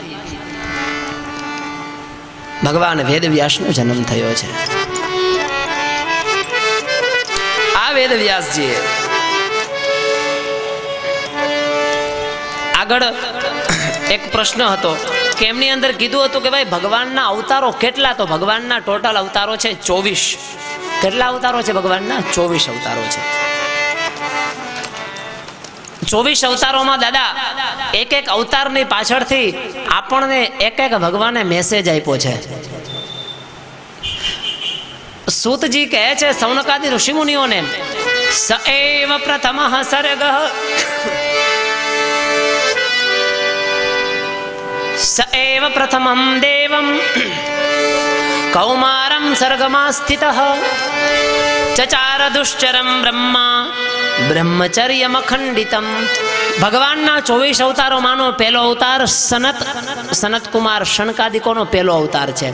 ભગવાન વેદવ્યાસનો જન્મ થયો છે. આ વેદવ્યાસજીએ આગળ એક પ્રશ્ન હતો કે એમની અંદર કીધું હતું કે ભાઈ ભગવાનના અવતારો કેટલા? તો ભગવાનના ટોટલ અવતારો છે ચોવીસ. કેટલા અવતારો છે ભગવાનના? ચોવીસ અવતારો છે. ચોવીસ અવતારોમાં દાદા એક એક અવતારની પાછળથી આપણને એક એક ભગવાને મેસેજ આપ્યો છે. સૂતજી કહે છે, સૌનકાદી ઋષિમુનિઓને, સ એવ પ્રથમ સર્ગ. સ એવ પ્રથમમ દેવમ, કૌમારમ સર્ગમાં સ્થિત, ચચાર દુશ્ચરમ બ્રહ્મા બ્રહ્મચર્યમખંડિતમ ભગવાનના ચોવીસ અવતારોમાંનો પહેલો અવતાર સનત સનત કુમાર શણકાદિકોનો પહેલો અવતાર છે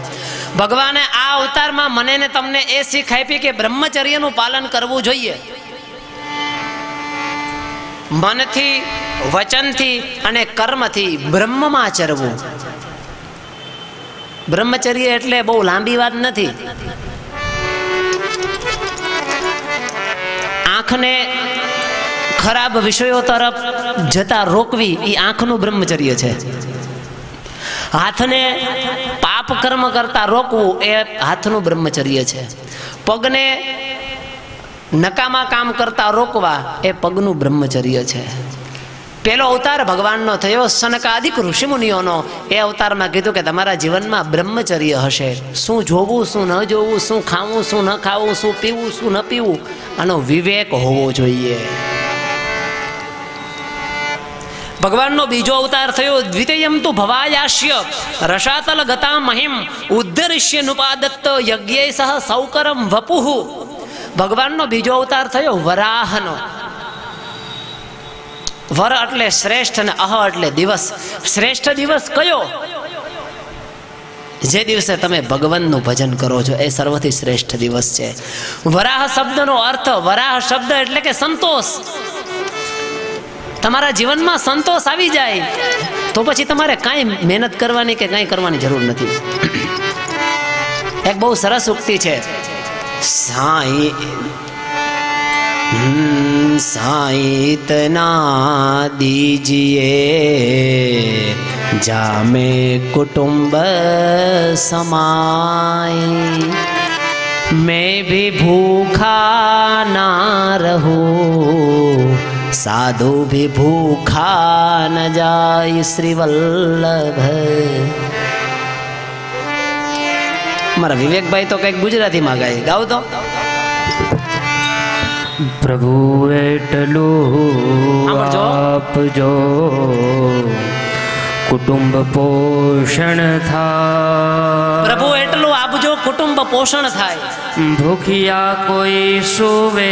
ભગવાને આ અવતારમાં મને ને તમને એ શીખ આપી કે બ્રહ્મચર્યનું પાલન કરવું જોઈએ મનથી વચનથી અને કર્મથી બ્રહ્મમાં ચરવું બ્રહ્મચર્ય એટલે બહુ લાંબી વાત નથી આંખને ખરાબ વિષયો તરફ જતા રોકવી એ આંખનું બ્રહ્મચર્ય છે. હાથને પાપ કર્મ કરતા રોકવું એ હાથનું બ્રહ્મચર્ય છે. પગને નકામા કામ કરતા રોકવા એ પગનું બ્રહ્મચર્ય છે. પેલો અવતાર ભગવાનનો થયો, સનકાદિક ઋષિમુનિઓનો. એ અવતારમાં કીધું કે તમારા જીવનમાં બ્રહ્મચર્ય હશે. શું જોવું, શું ન જોવું, શું ખાવું, શું ન ખાવું, શું પીવું, શું ન પીવું? આનો વિવેક હોવો જોઈએ. ભગવાનનો બીજો અવતાર થયો દ્વિતીયમ તો ભવાયાશ્ય. રસાતલ ગતા મહિમ ઉદ્ધરિષ્ય નુપાદત્ત યજ્ઞે સહ સૌકરમ વપુહુ. ભગવાનનો બીજો અવતાર થયો વરાહનો. વર એટલે શ્રેષ્ઠ અને અહ એટલે દિવસ. શ્રેષ્ઠ દિવસ કયો? જે દિવસે તમે ભગવાનનું ભજન કરો છો, એ સર્વથી શ્રેષ્ઠ દિવસ છે. વરાહ શબ્દનો અર્થ, વરાહ શબ્દ એટલે કે સંતોષ. તમારા જીવનમાં સંતોષ આવી જાય, તો પછી તમારે કાંઈ મહેનત કરવાની કે કાંઈ કરવાની જરૂર નથી. એક બહુ સરસ ઉક્તિ છે. સાઈ સાઈ તના દીજીએ જામે કુટુંબ સમાય મેં ભી भूखा ना रहूं साधु भी भूखा न जाय श्री વલ્લભ મારા વિવેકભાઈ તો કંઈક ગુજરાતીમાં ગાય ગાવ તો પ્રભુ એટલું સાંભળજો. આપજો કુટુંબ પોષણ થાય પ્રભુ એટલું આપજો કુટુંબ પોષણ થાય ભૂખ્યા કોઈ સુવે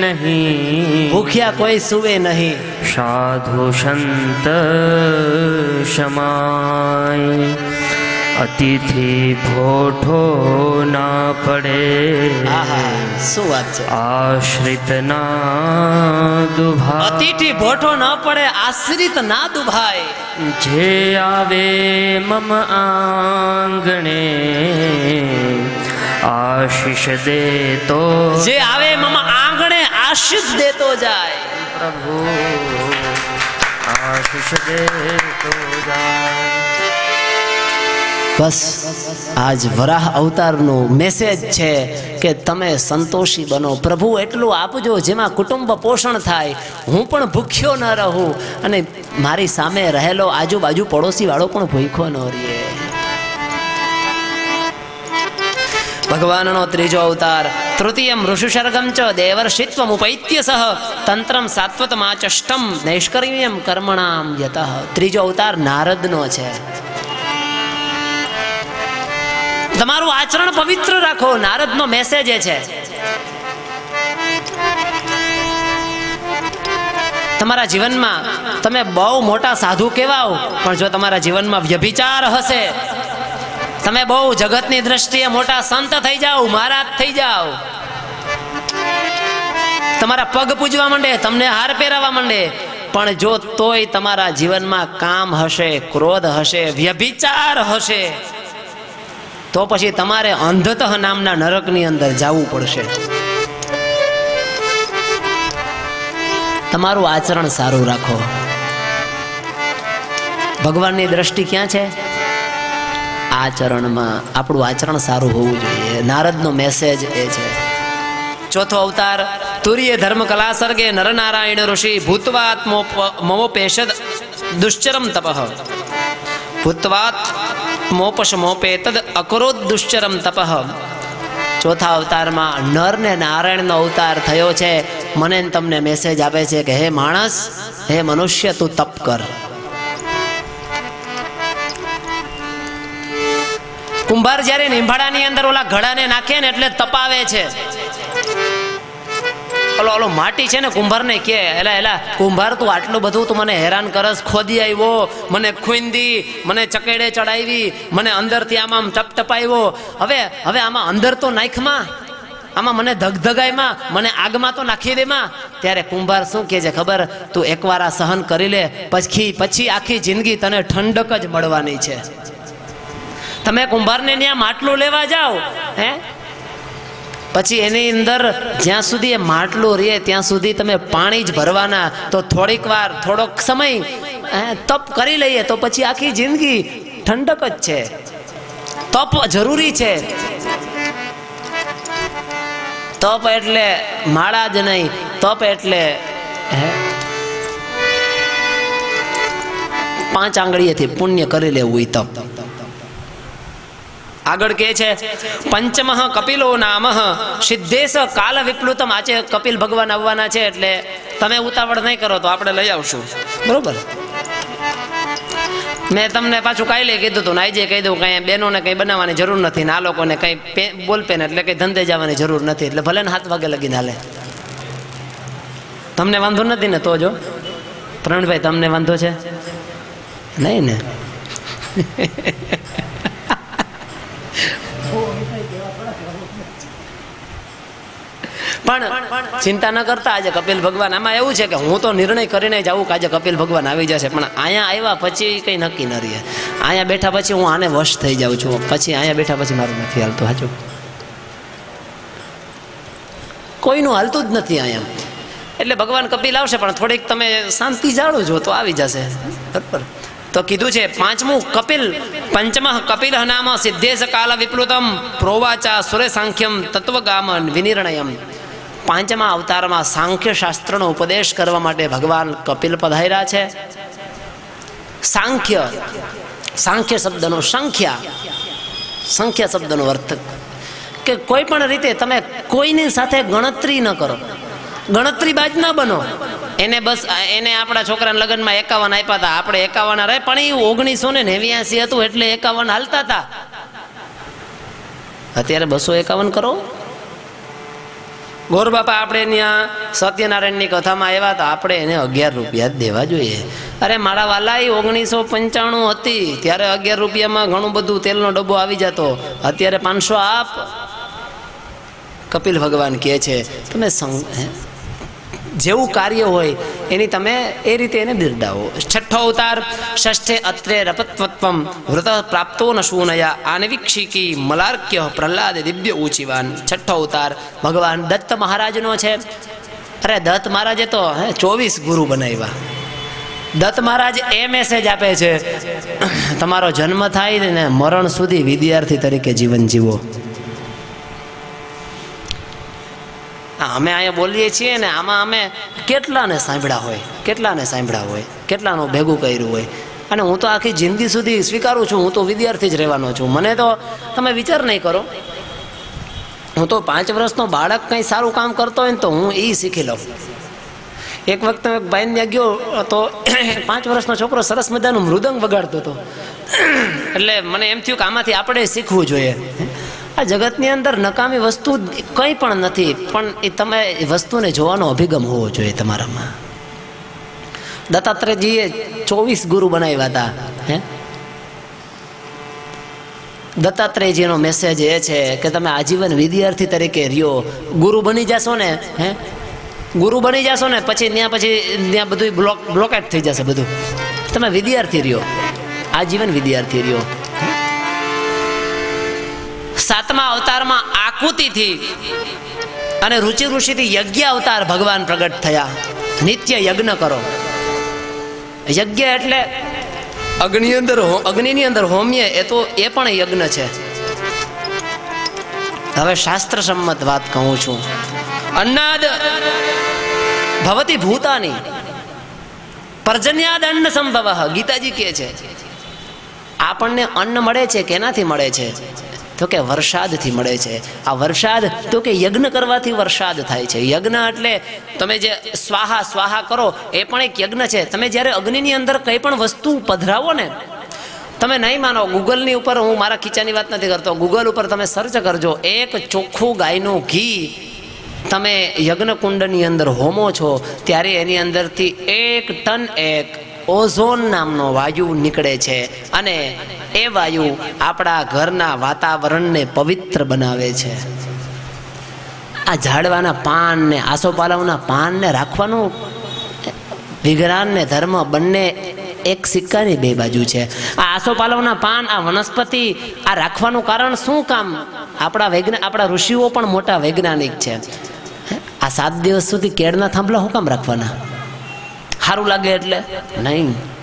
નહીં ભૂખ્યા કોઈ સુવે નહીં સાધુ સંત સમાય અતિથિ ભોઠો ના પડે. શું વાત છે? આશ્રિત ના દુભા અતિથિ ભોઠો ન પડે આશ્રિત ના દુભાય. જે આવે મમ આંગણે આશીષ દે તો જે આવે મમ આંગણે આશીષ દેતો જાય. પ્રભુ આશીષ દે તો જાય. બસ આજ વરાહ અવતારનો મેસેજ છે કે તમે સંતોષી બનો. પ્રભુ, એટલું આપજો જેમાં કુટુંબ પોષણ થાય. હું પણ ભૂખ્યો ન રહું. અને મારી સામે રહેલો આજુબાજુ પડોશીવાળો પણ ભૂખ્યો ન રહે. ભગવાનનો ત્રીજો અવતાર. તૃતીયમ ઋષુસર્ગમ ચ દેવર્ષિત્વમ ઉપૈત્ય સહ. તંત્રમ સાત્વતમાચષ્ટમ. નૈષ્કર્મ્યમ કર્મણામ યતઃ. ત્રીજો અવતાર નારદનો છે. તમારું આચરણ પવિત્ર રાખો. નારદનો મેસેજ એ છે. તમારા જીવનમાં તમે બહુ મોટા સાધુ કહેવાઓ પણ જો તમારા જીવનમાં વ્યભિચાર હશે, તમે બહુ જગતની દ્રષ્ટિએ મોટા સંત થઈ જાઓ, મહારાજ થઈ જાઓ. તમારા પગ પૂજવા માંડે, તમને હાર પહેરાવા માંડે, પણ જો તોય તમારા જીવનમાં કામ હશે, ક્રોધ હશે, વ્યભિચાર હશે. તો પછી તમારે અંધતઃ નામના નરકની અંદર જવું પડશે. તમારું આચરણ સારું રાખો. ભગવાનની દ્રષ્ટિ ક્યાં છે? આચરણમાં. આપણું આચરણ સારું હોવું જોઈએ. નારદનો મેસેજ એ છે. ચોથો અવતાર, તુર્ય ધર્મ કલા સર્ગે નરનારાયણ ઋષિ ભૂતવાત મોપેશદ દુશ્ચરમ તપઃ. ભૂતવાત મોપશ તદ દુશ્ચરમ તપહ ચોથા અવતારમાં નર ને નારાયણનો અવતાર થયો છે મને તમને મેસેજ આપે છે કે હે માણસ હે મનુષ્ય તું તપ કર કુંભાર જ્યારે નિંભાડાની અંદર ઓલા ઘડાને નાખે ને એટલે તપાવે છે ઓલો ઓલો માટી છે ને કુંભારને કે, એલા એલા, કુંભાર તું આટલું બધું તું મને હેરાન કરસ, ખોદી આવ્યો મને ખૂંદી મને ચકેડે ચડાવી મને અંદરથી આમ આમ ટપટપાવ્યો હવે હવે આમાં અંદર તો નાખમાં આમાં મને ધગધગાયમાં મને આગમાં તો નાખી દેમાં ત્યારે કુંભાર શું કહે છે ખબર? તું એકવાર આ સહન કરી લે, પછી પછી આખી જિંદગી તને ઠંડક જ મળવાની છે. તમે કુંભારને ત્યાં માટલું લેવા જાઓ, હે? પછી એની અંદર જ્યાં સુધી એ માટલું રહે, ત્યાં સુધી તમે પાણી જ ભરવાના. તો થોડીક વાર, થોડોક સમય તપ કરી લઈએ તો પછી આખી જિંદગી ઠંડક જ છે. તપ જરૂરી છે. તપ એટલે માળા જ નહીં, તપ એટલે પાંચ આંગળીએથી પુણ્ય કરી લેવું એ તપ. આગળ કે છે પંચમહ કપિલો નામ. સિદ્ધેશ કાલ વિપ્લુતમ આજે કપિલ ભગવાન આવવાના છે એટલે તમે ઉતાવળ નહીં કરો તો આપણે લઈ આવશું. બરોબર? મેં તમને પાછું કાઈ લઈ કીધું હતું નાઈજે કહી દઉં કંઈ બહેનોને કંઈ બનાવવાની જરૂર નથી ને આ લોકોને કંઈ બોલપેન એટલે કંઈ ધંધે જવાની જરૂર નથી, એટલે ભલે ને હાથ વાગે લગીને હાલે. તમને વાંધો નથી ને તો જો. પ્રણભાઈ તમને વાંધો છે? નહીં ને? પણ ચિંતા ન કરતા આજે કપિલ ભગવાન. આમાં એવું છે કે હું તો નિર્ણય કરીને જાઉં કે આજે કપિલ ભગવાન આવી જશે. પણ અહીંયા આવ્યા પછી કંઈ નક્કી ન રહે. અહીંયા બેઠા પછી હું આને વશ થઈ જાઉં છું. પછી અહીંયા બેઠા પછી મારું નથી હાલતું. હાચું? કોઈનું હાલતું જ નથી અહીંયા. એટલે ભગવાન કપિલ આવશે, પણ થોડીક તમે શાંતિ જાળો છો તો આવી જશે. બરાબર? તો કીધું છે, પાંચમું કપિલ, પંચમ કપિલ નામ સિદ્ધેશ કાલ વિપ્લુતમ પ્રોવાચા સુરે સાંખ્યમ તત્વગામન વિનિર્ણયમ. પાંચમા અવતારમાં સાંખ્ય શાસ્ત્રનો ઉપદેશ કરવા માટે ભગવાન કપિલ પધાર્યા છે. સાંખ્ય સાંખ્ય શબ્દનો સંખ્યા સંખ્યા શબ્દનો અર્થ કે કોઈ પણ રીતે તમે કોઈની સાથે ગણતરી ન કરો, ગણતરી બાજ ન બનો. એને બસ, એને આપણા છોકરાને લગ્નમાં એકાવન આપ્યા હતા. આપણે એકાવન રહે, પણ એ ઓગણીસો ને નેવ્યાસી હતું એટલે એકાવન હાલતા હતા. અત્યારે બસો એકાવન કરો? ગોર બાપા, આપણે ત્યાં સત્યનારાયણની કથામાં આવ્યા હતા. આપણે એને અગિયાર રૂપિયા જ દેવા જોઈએ. અરે, મારા વાલા એ ઓગણીસો પંચાણું હતી. ત્યારે અગિયાર રૂપિયામાં ઘણું બધું તેલનો ડબ્બો આવી જતો. અત્યારે પાંચસો આપ. કપિલ ભગવાન કહે છે, તમે? જેવું કાર્ય હોય, એની તમે એ રીતે એને બિરદાવો. છઠ્ઠો અવતાર, ષષ્ઠે અત્રે રપત્વત્વમ, વૃત પ્રાપ્તો ન શૂનયા આનવિક્ષિકી મલાર્ક્ય, પ્રહલાદ દિવ્ય ઊંચીવાન. છઠ્ઠો અવતાર, ભગવાન દત્ત મહારાજનો છે. અરે દત્ત મહારાજે તો, હે, ચોવીસ ગુરુ બનાવ્યા. દત્ત મહારાજ એ મેસેજ આપે છે, તમારો જન્મ થાય ને મરણ સુધી વિદ્યાર્થી તરીકે જીવન જીવો હા, અમે અહીંયા બોલીએ છીએ ને, આમાં અમે કેટલાને સાંભળ્યા હોય, કેટલાને સાંભળ્યા હોય, કેટલાનું ભેગું કર્યું હોય. અને હું તો આખી જિંદગી સુધી સ્વીકારું છું, હું તો વિદ્યાર્થી જ રહેવાનો છું. મને તો તમે વિચાર નહીં કરો. હું તો પાંચ વર્ષનો બાળક કંઈ સારું કામ કરતો હોય ને તો હું એ શીખી લઉં. એક વખત એક ભાઈ ત્યાં ગયો તો પાંચ વર્ષનો છોકરો સરસ મજાનું મૃદંગ વગાડતો હતો. એટલે મને એમ થયું કે આમાંથી આપણે શીખવું જોઈએ. આ જગતની અંદર નકામી વસ્તુ કંઈ પણ નથી, પણ એ તમે વસ્તુને જોવાનો અભિગમ હોવો જોઈએ તમારામાં. દત્તાત્રેયજીએ ચોવીસ ગુરુ બનાવ્યા હતા, હે? દત્તાત્રેયજીનો મેસેજ એ છે કે તમે આજીવન વિદ્યાર્થી તરીકે રહ્યો, ગુરુ બની જશો ને, હે? ગુરુ બની જશો ને, પછી ત્યાં પછી ત્યાં બધું બ્લોક બ્લોકેટ થઈ જશે બધું. તમે વિદ્યાર્થી રહ્યો, આજીવન વિદ્યાર્થી રહ્યો. સાતમા અવતારમાં આકૃતિથી અને રુચિ ઋષિથી યજ્ઞ અવતાર ભગવાન પ્રગટ થયા. નિત્ય યજ્ઞ કરો. યજ્ઞ એટલે અગ્નિ અંદર અગ્નિની અંદર હોમીએ એ તો એ પણ યજ્ઞ છે. હવે શાસ્ત્ર સંમત વાત કહું છું. અન્નાદ ભવતી ભૂતાની. પર્જન્યાદ અન્ન સંભવ, ગીતાજી કહે છે. આપણને અન્ન મળે છે કેનાથી મળે છે? તો કે વરસાદથી મળે છે. આ વરસાદ તો કે યજ્ઞ કરવાથી વરસાદ થાય છે. યજ્ઞ એટલે તમે જે સ્વાહા સ્વાહા કરો, એ પણ એક યજ્ઞ છે. તમે જ્યારે અગ્નિની અંદર કંઈ પણ વસ્તુ પધરાવો ને, તમે નહીં માનો, ગૂગલની ઉપર હું મારા ખીચાની વાત નથી કરતો. ગૂગલ ઉપર તમે સર્ચ કરજો. એક ચોખ્ખું ગાયનું ઘી તમે યજ્ઞકુંડની અંદર હોમો છો, ત્યારે એની અંદરથી એક ટન એક ઓઝોન નામનો વાયુ નીકળે છે. અને એ વાયુ આપણા ઘરના વાતાવરણને પવિત્ર બનાવે છે. આ ઝાડવાના પાન ને આસોપાલવના પાનને રાખવાનું વિજ્ઞાન ને ધર્મ બંને એક સિક્કાની બે બાજુ છે. આ આસોપાલવના પાન, આ વનસ્પતિ, આ રાખવાનું કારણ શું કામ? આપણા વૈજ્ઞા, આપણા ઋષિઓ પણ મોટા વૈજ્ઞાનિક છે. આ સાત દિવસ સુધી કેળના થાંભલા શું કામ રાખવાના? સારું લાગે એટલે? નહીં.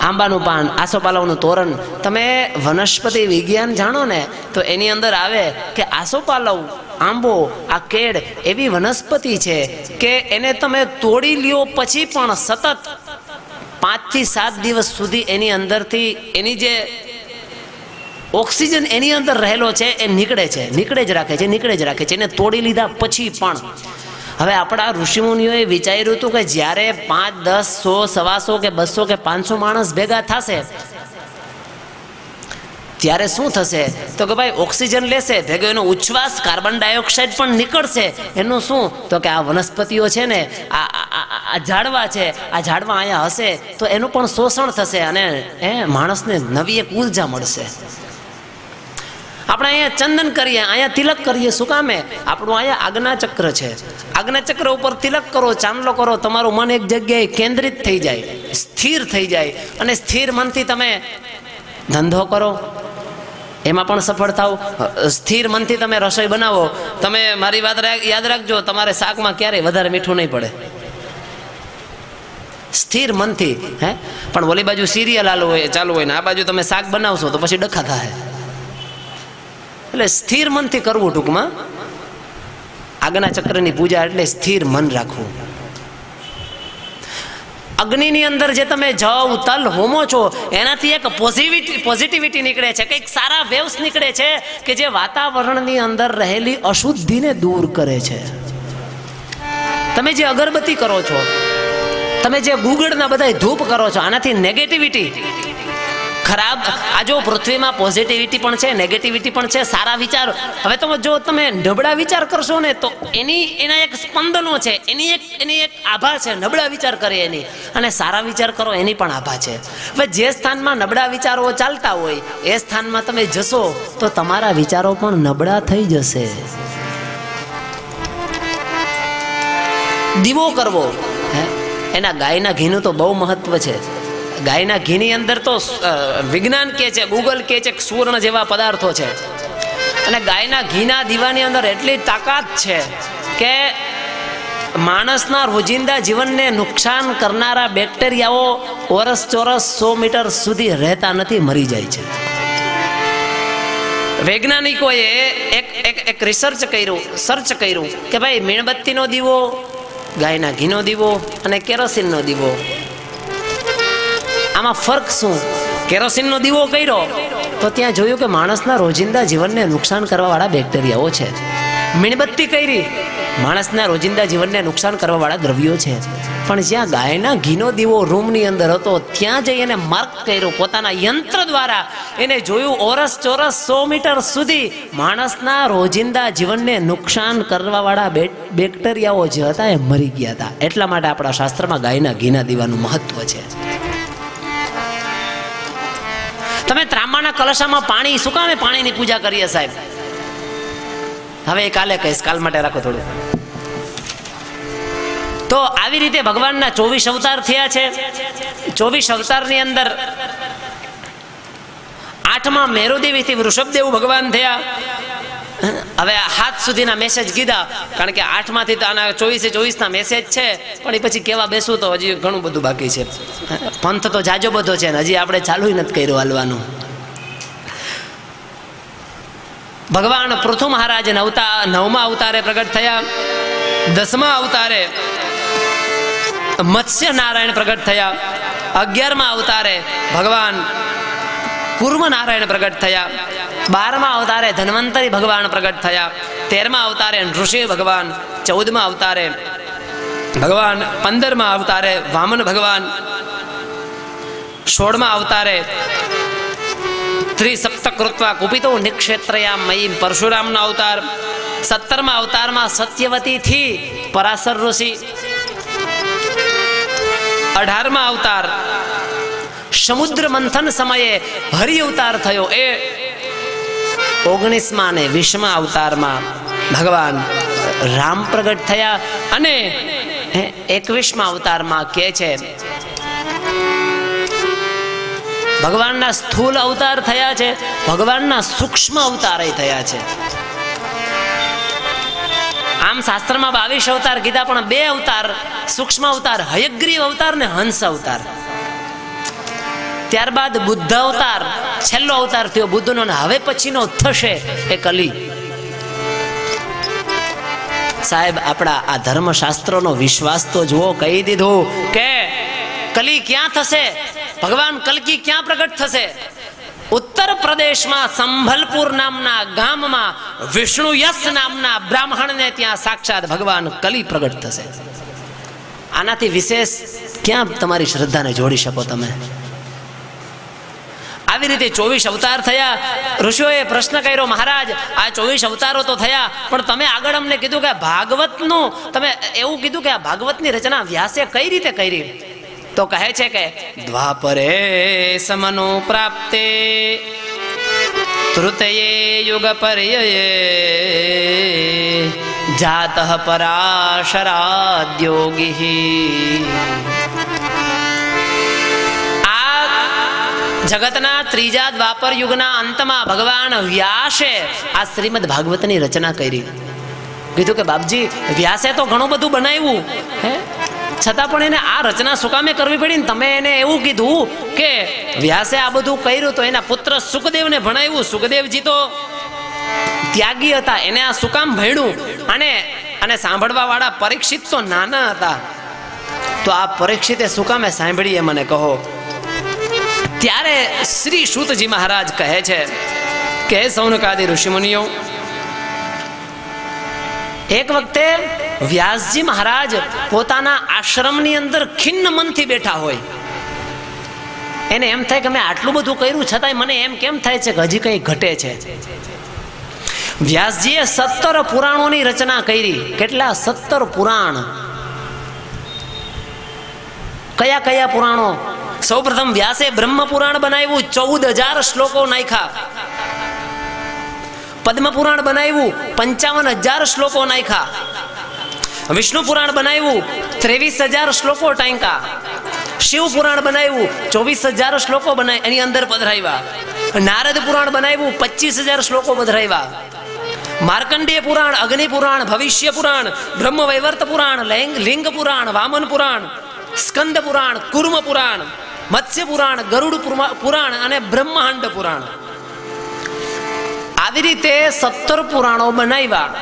આંબાનું પાન, આસોપાલવનું તોરણ. તમે વનસ્પતિ વિજ્ઞાન જાણો ને, તો એની અંદર આવે કે આસોપાલવ, આંબો, આ કેળ એવી વનસ્પતિ છે કે એને તમે તોડી લ્યો પછી પણ સતત પાંચથી સાત દિવસ સુધી એની અંદરથી એની જે ઓક્સિજન એની અંદર રહેલો છે, એ નીકળે છે, નીકળે જ રાખે છે, નીકળે જ રાખે છે. એને તોડી લીધા પછી પણ હવે આપણા ઋષિમુનિઓએ વિચાર્યું હતું કે જ્યારે પાંચ, દસ, સો, સવાસો કે બસો કે પાંચસો માણસ ભેગા થશે, ત્યારે શું થશે? તો કે ભાઈ ઓક્સિજન લેશે, ભેગો એનો ઉચ્છ્વાસ, કાર્બન ડાયોક્સાઇડ પણ નીકળશે. એનું શું? તો કે આ વનસ્પતિઓ છે ને, આ, આ- ઝાડવા છે, આ ઝાડવા અહીંયા હશે, તો એનું પણ શોષણ થશે અને એ માણસને નવી એક ઊર્જા મળશે. આપણે અહીંયા ચંદન કરીએ, અહીંયા તિલક કરીએ, શું કામે આપણું અહીંયા આજ્ઞા ચક્ર છે. આજ્ઞા ચક્ર ઉપર તિલક કરો, ચાંદલો કરો, તમારું મન એક જગ્યાએ કેન્દ્રિત થઈ જાય, સ્થિર થઈ જાય અને સ્થિર મનથી તમે ધંધો કરો. એમાં પણ સફળ થાવ સ્થિર મનથી તમે રસોઈ બનાવો. તમે મારી વાત યાદ રાખજો, તમારે શાકમાં ક્યારેય વધારે મીઠું નહીં પડે. સ્થિર મનથી, હે? પણ ઓલી બાજુ સિરિયલ આલું હોય, ચાલુ હોય ને, આ બાજુ તમે શાક બનાવશો તો પછી ડખા થાય એટલે સ્થિર મનથી કરવું ટૂંકમાં. આગના ચક્રની પૂજા એટલે સ્થિર મન રાખવું. અગ્નિની અંદર જે તમે જવ, તલ, હોમો છો, એનાથી એક પોઝિટિવિટી પોઝિટિવિટી નીકળે છે, કંઈક સારા વેવ્સ નીકળે છે કે જે વાતાવરણની અંદર રહેલી અશુદ્ધિને દૂર કરે છે. તમે જે અગરબત્તી કરો છો, તમે જે ગુગળના બધા ધૂપ કરો છો, આનાથી નેગેટિવિટી ખરાબ. આ જો પૃથ્વીમાં પોઝિટિવિટી પણ છે નેગેટિવિટી પણ છે, સારા વિચાર. હવે તમે જો તમે નબળા વિચાર કરશો ને, તો એની, એના એક સ્પંદનો છે, એની એક એની એક આભા છે, નબળા વિચાર કરે એની. અને સારા વિચાર કરો, એની પણ આભા છે. હવે જે સ્થાનમાં નબળા વિચારો ચાલતા હોય, એ સ્થાનમાં તમે જશો, તો તમારા વિચારો પણ નબળા થઈ જશે. દીવો કરવો. હે? એના ગાયના ઘીનું તો બહુ મહત્વ છે. ગાયના ઘીની અંદર તો વિજ્ઞાન કે છે, ગૂગલ કે છે સુવર્ણ જેવા પદાર્થો છે. અને ગાયના ઘીના દીવાની અંદર એટલી તાકાત છે કે માણસના રોજિંદા જીવનને નુકસાન કરનારા બેક્ટેરિયાઓ ઓરસ ચોરસ સો મીટર સુધી રહેતા નથી, મરી જાય છે. વૈજ્ઞાનિકોએ એક એક એક રિસર્ચ કર્યું સર્ચ કર્યું કે ભાઈ મીણબત્તીનો દીવો, ગાયના ઘીનો દીવો અને કેરોસીનનો દીવો આમાં ફર્ક શું? કેરોસીનનો દીવો કર્યો. તો ત્યાં જોયું કે માણસના રોજિંદા જીવનને નુકસાન કરવાવાળા બેક્ટેરિયાઓ છે. મીણબત્તી કરી. માણસના રોજિંદા જીવનને નુકસાન કરવાવાળા દ્રવ્યો છે. પણ જ્યાં ગાયના ઘીનો દીવો રૂમની અંદર હતો, ત્યાં જઈ એને માર્ક કર્યો. પોતાના યંત્ર દ્વારા એને જોયું ઓરસ ચોરસ સો મીટર સુધી માણસના રોજિંદા જીવનને નુકસાન કરવાવાળા બેક્ટેરિયાઓ જે હતા એ મરી ગયા હતા. એટલા માટે આપણા શાસ્ત્રમાં ગાયના ઘીના દીવાનું મહત્વ છે. તમે ત્રાંબાના કલશામાં પાણી, શું કામે પાણીની પૂજા કરીએ સાહેબ? હવે એ કાલે કહીશ, કાલ માટે રાખો થોડું. તો આવી રીતે ભગવાનના ચોવીસ અવતાર થયા છે. ચોવીસ અવતારની અંદર આઠમાં મેરુદેવીથી વૃષભદેવ ભગવાન થયા. હવે હાથ સુધીના મેસેજ કીધા. કારણ કે આઠમાંથી તો આના ચોવીસે ચોવીસના મેસેજ છે. પણ એ પછી કેવા બેસવું તો હજી ઘણું બધું બાકી છે. પંથ તો જાજો બધો છે હજી આપણે ચાલુ નથી કર્યું હાલવાનું. ભગવાન પૃથુ મહારાજ નવતા નવમા અવતારે પ્રગટ થયા. દસમા અવતારે મત્સ્ય નારાયણ પ્રગટ થયા. અગિયારમા અવતારે ભગવાન કુર્મ નારાયણ પ્રગટ થયા. બારમા અવતારે ધન્વંતરી ભગવાન પ્રગટ થયા. તેરમા અવતારે ઋષિ ભગવાન, ચૌદમા અવતારે ભગવાન, પંદરમા અવતારે વામન ભગવાન, સોળમા અવતારે ત્રિસપ્તકૃત્વા કુપિતો નિક્ષેત્રયા મયી પરશુરામનો અવતાર, સત્તરમા અવતારમાં સત્યવતીથી પરાશર ઋષિ, અઢારમા અવતાર સમુદ્ર મંથન સમયે હરિ અવતાર થયો. એ ઓગણીસમાં અને વીસમા અવતારમાં ભગવાન રામ પ્રગટ થયા અને એકવીસમા અવતારમાં કે છે, ભગવાનના સ્થૂલ અવતાર થયા છે, ભગવાનના સૂક્ષ્મ અવતાર થયા છે. આમ શાસ્ત્રમાં બાવીસ અવતાર કીધા, પણ બે અવતાર સૂક્ષ્મ અવતાર, હયગ્રીવ અવતાર ને હંસ અવતાર. ત્યારબાદ બુદ્ધ અવતાર, છેલ્લો અવતાર થયો બુદ્ધનો હવે પછીનો થશે એ કલી. સાહેબ, આપણા આ ધર્મશાસ્ત્રોનો વિશ્વાસ તો જુઓ, કહી દીધું કે કલી ક્યાં થશે? ભગવાન કલકી ક્યાં પ્રગટ થશે? ઉત્તર પ્રદેશમાં સંભલપુર નામના ગામમાં વિષ્ણુ યશ નામના બ્રાહ્મણને ત્યાં સાક્ષાત ભગવાન કલી પ્રગટ થશે. આનાથી વિશેષ ક્યાં તમારી શ્રદ્ધાને જોડી શકો તમે? આવી રીતે ચોવીસ અવતાર થયા. ઋષિઓએ પ્રશ્ન કર્યો, મહારાજ, આ ચોવીસ અવતારો તો થયા, પણ તમે આગળ અમને કીધું કે ભાગવતનું, તમે એવું કીધું કે આ ભાગવતની રચના વ્યાસે કઈ રીતે કરી? તો કહે છે કે, દ્વાપરે સમનો પ્રાપ્તે, તૃતયે યુગ પર્યયે જાત પરાશરાદ્યોગી. જગતના ત્રીજા દ્વાપર યુગના અંતમાં ભગવાન વ્યાસે આ શ્રીમદ ભાગવતની રચના કરી. કીધું કે બાપજી, વ્યાસે તો ઘણું બધું બનાવ્યું, હે? છતાં પણ એને આ રચના સુકામે કરવી પડી ને તમે એને એવું કીધું કે વ્યાસે આ બધું કર્યું તો એના પુત્ર સુખદેવને ભણાવ્યું. સુખદેવજી તો ત્યાગી હતા, એને આ સુકામ ભણ્યું? અને અને સાંભળવા વાળા પરીક્ષિત તો નાના હતા. તો આ પરીક્ષિતે શું કામે સાંભળીએ મને કહો? ત્યારે શ્રી સૂતજી મહારાજ કહે છે કે સૌનકાદી ઋષિમુનિઓ, એક વખતે વ્યાસજી મહારાજ પોતાના આશ્રમની અંદર ખિન્ન મનથી બેઠા હોય. એને એમ થાય કે, મેં આટલું બધું કર્યું, છતાંય મને એમ કેમ થાય છે કે હજી કંઈ ઘટે છે? વ્યાસજીએ સત્તર પુરાણોની રચના કરી. કેટલા? સત્તર પુરાણ. કયા કયા પુરાણો? સૌપ્રથમ વ્યાસે બ્રહ્મ પુરાણ બનાવ્યું ચૌદ હજાર શ્લોકો નાખ્યા. પદ્મ પુરાણ બનાવ્યું પંચાવન હજાર શ્લોકો નાખ્યા. વિષ્ણુ પુરાણ બનાવ્યું ત્રેવીસ હજાર શ્લોકો ટાંકા શિવ પુરાણ બનાવ્યું ચોવીસ હજાર શ્લોકો બનાવી એની અંદર પધરાવ્યા. નારદ પુરાણ બનાવ્યું પચીસ હજાર શ્લોકો પધરાવ્યા. માર્કંડેય પુરાણ અગ્નિ પુરાણ ભવિષ્ય પુરાણ બ્રહ્મ વૈવર્ત પુરાણ લિંગ પુરાણ વામન પુરાણ સ્કંદ પુરાણ કુર્મ પુરાણ મત્સ્ય પુરાણ, ગરુડ પુરાણ અને બ્રહ્માંડ પુરાણ. આવી રીતે સત્તર પુરાણો બનાવ્યા.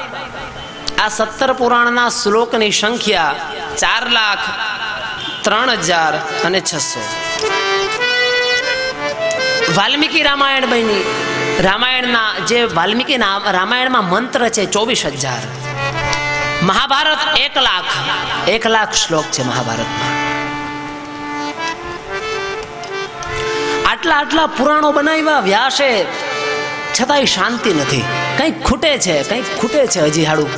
આ સત્તર પુરાણના શ્લોકની સંખ્યા ચાર લાખ ત્રણ હજાર અને છસો. વાલ્મીકી રામાયણ બની. રામાયણના જે વાલ્મીકી રામાયણમાં મંત્ર છે ચોવીસ હજાર. મહાભારત એક લાખ એક લાખ શ્લોક છે મહાભારતમાં. આટલા આટલા પુરાણો બનાવ્યા, વ્યાસે. છતાંય શાંતિ નથી. કંઈક ખૂટે છે, કંઈક ખૂટે છે હજી હાડું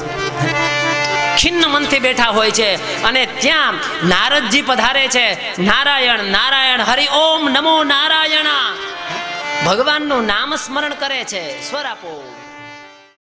ખિન્ન મનથી બેઠા હોય છે અને ત્યાં નારદજી પધારે છે. નારાયણ નારાયણ, હરિ ઓમ નમો નારાયણ. ભગવાનનું નામ સ્મરણ કરે છે. સ્વર આપો.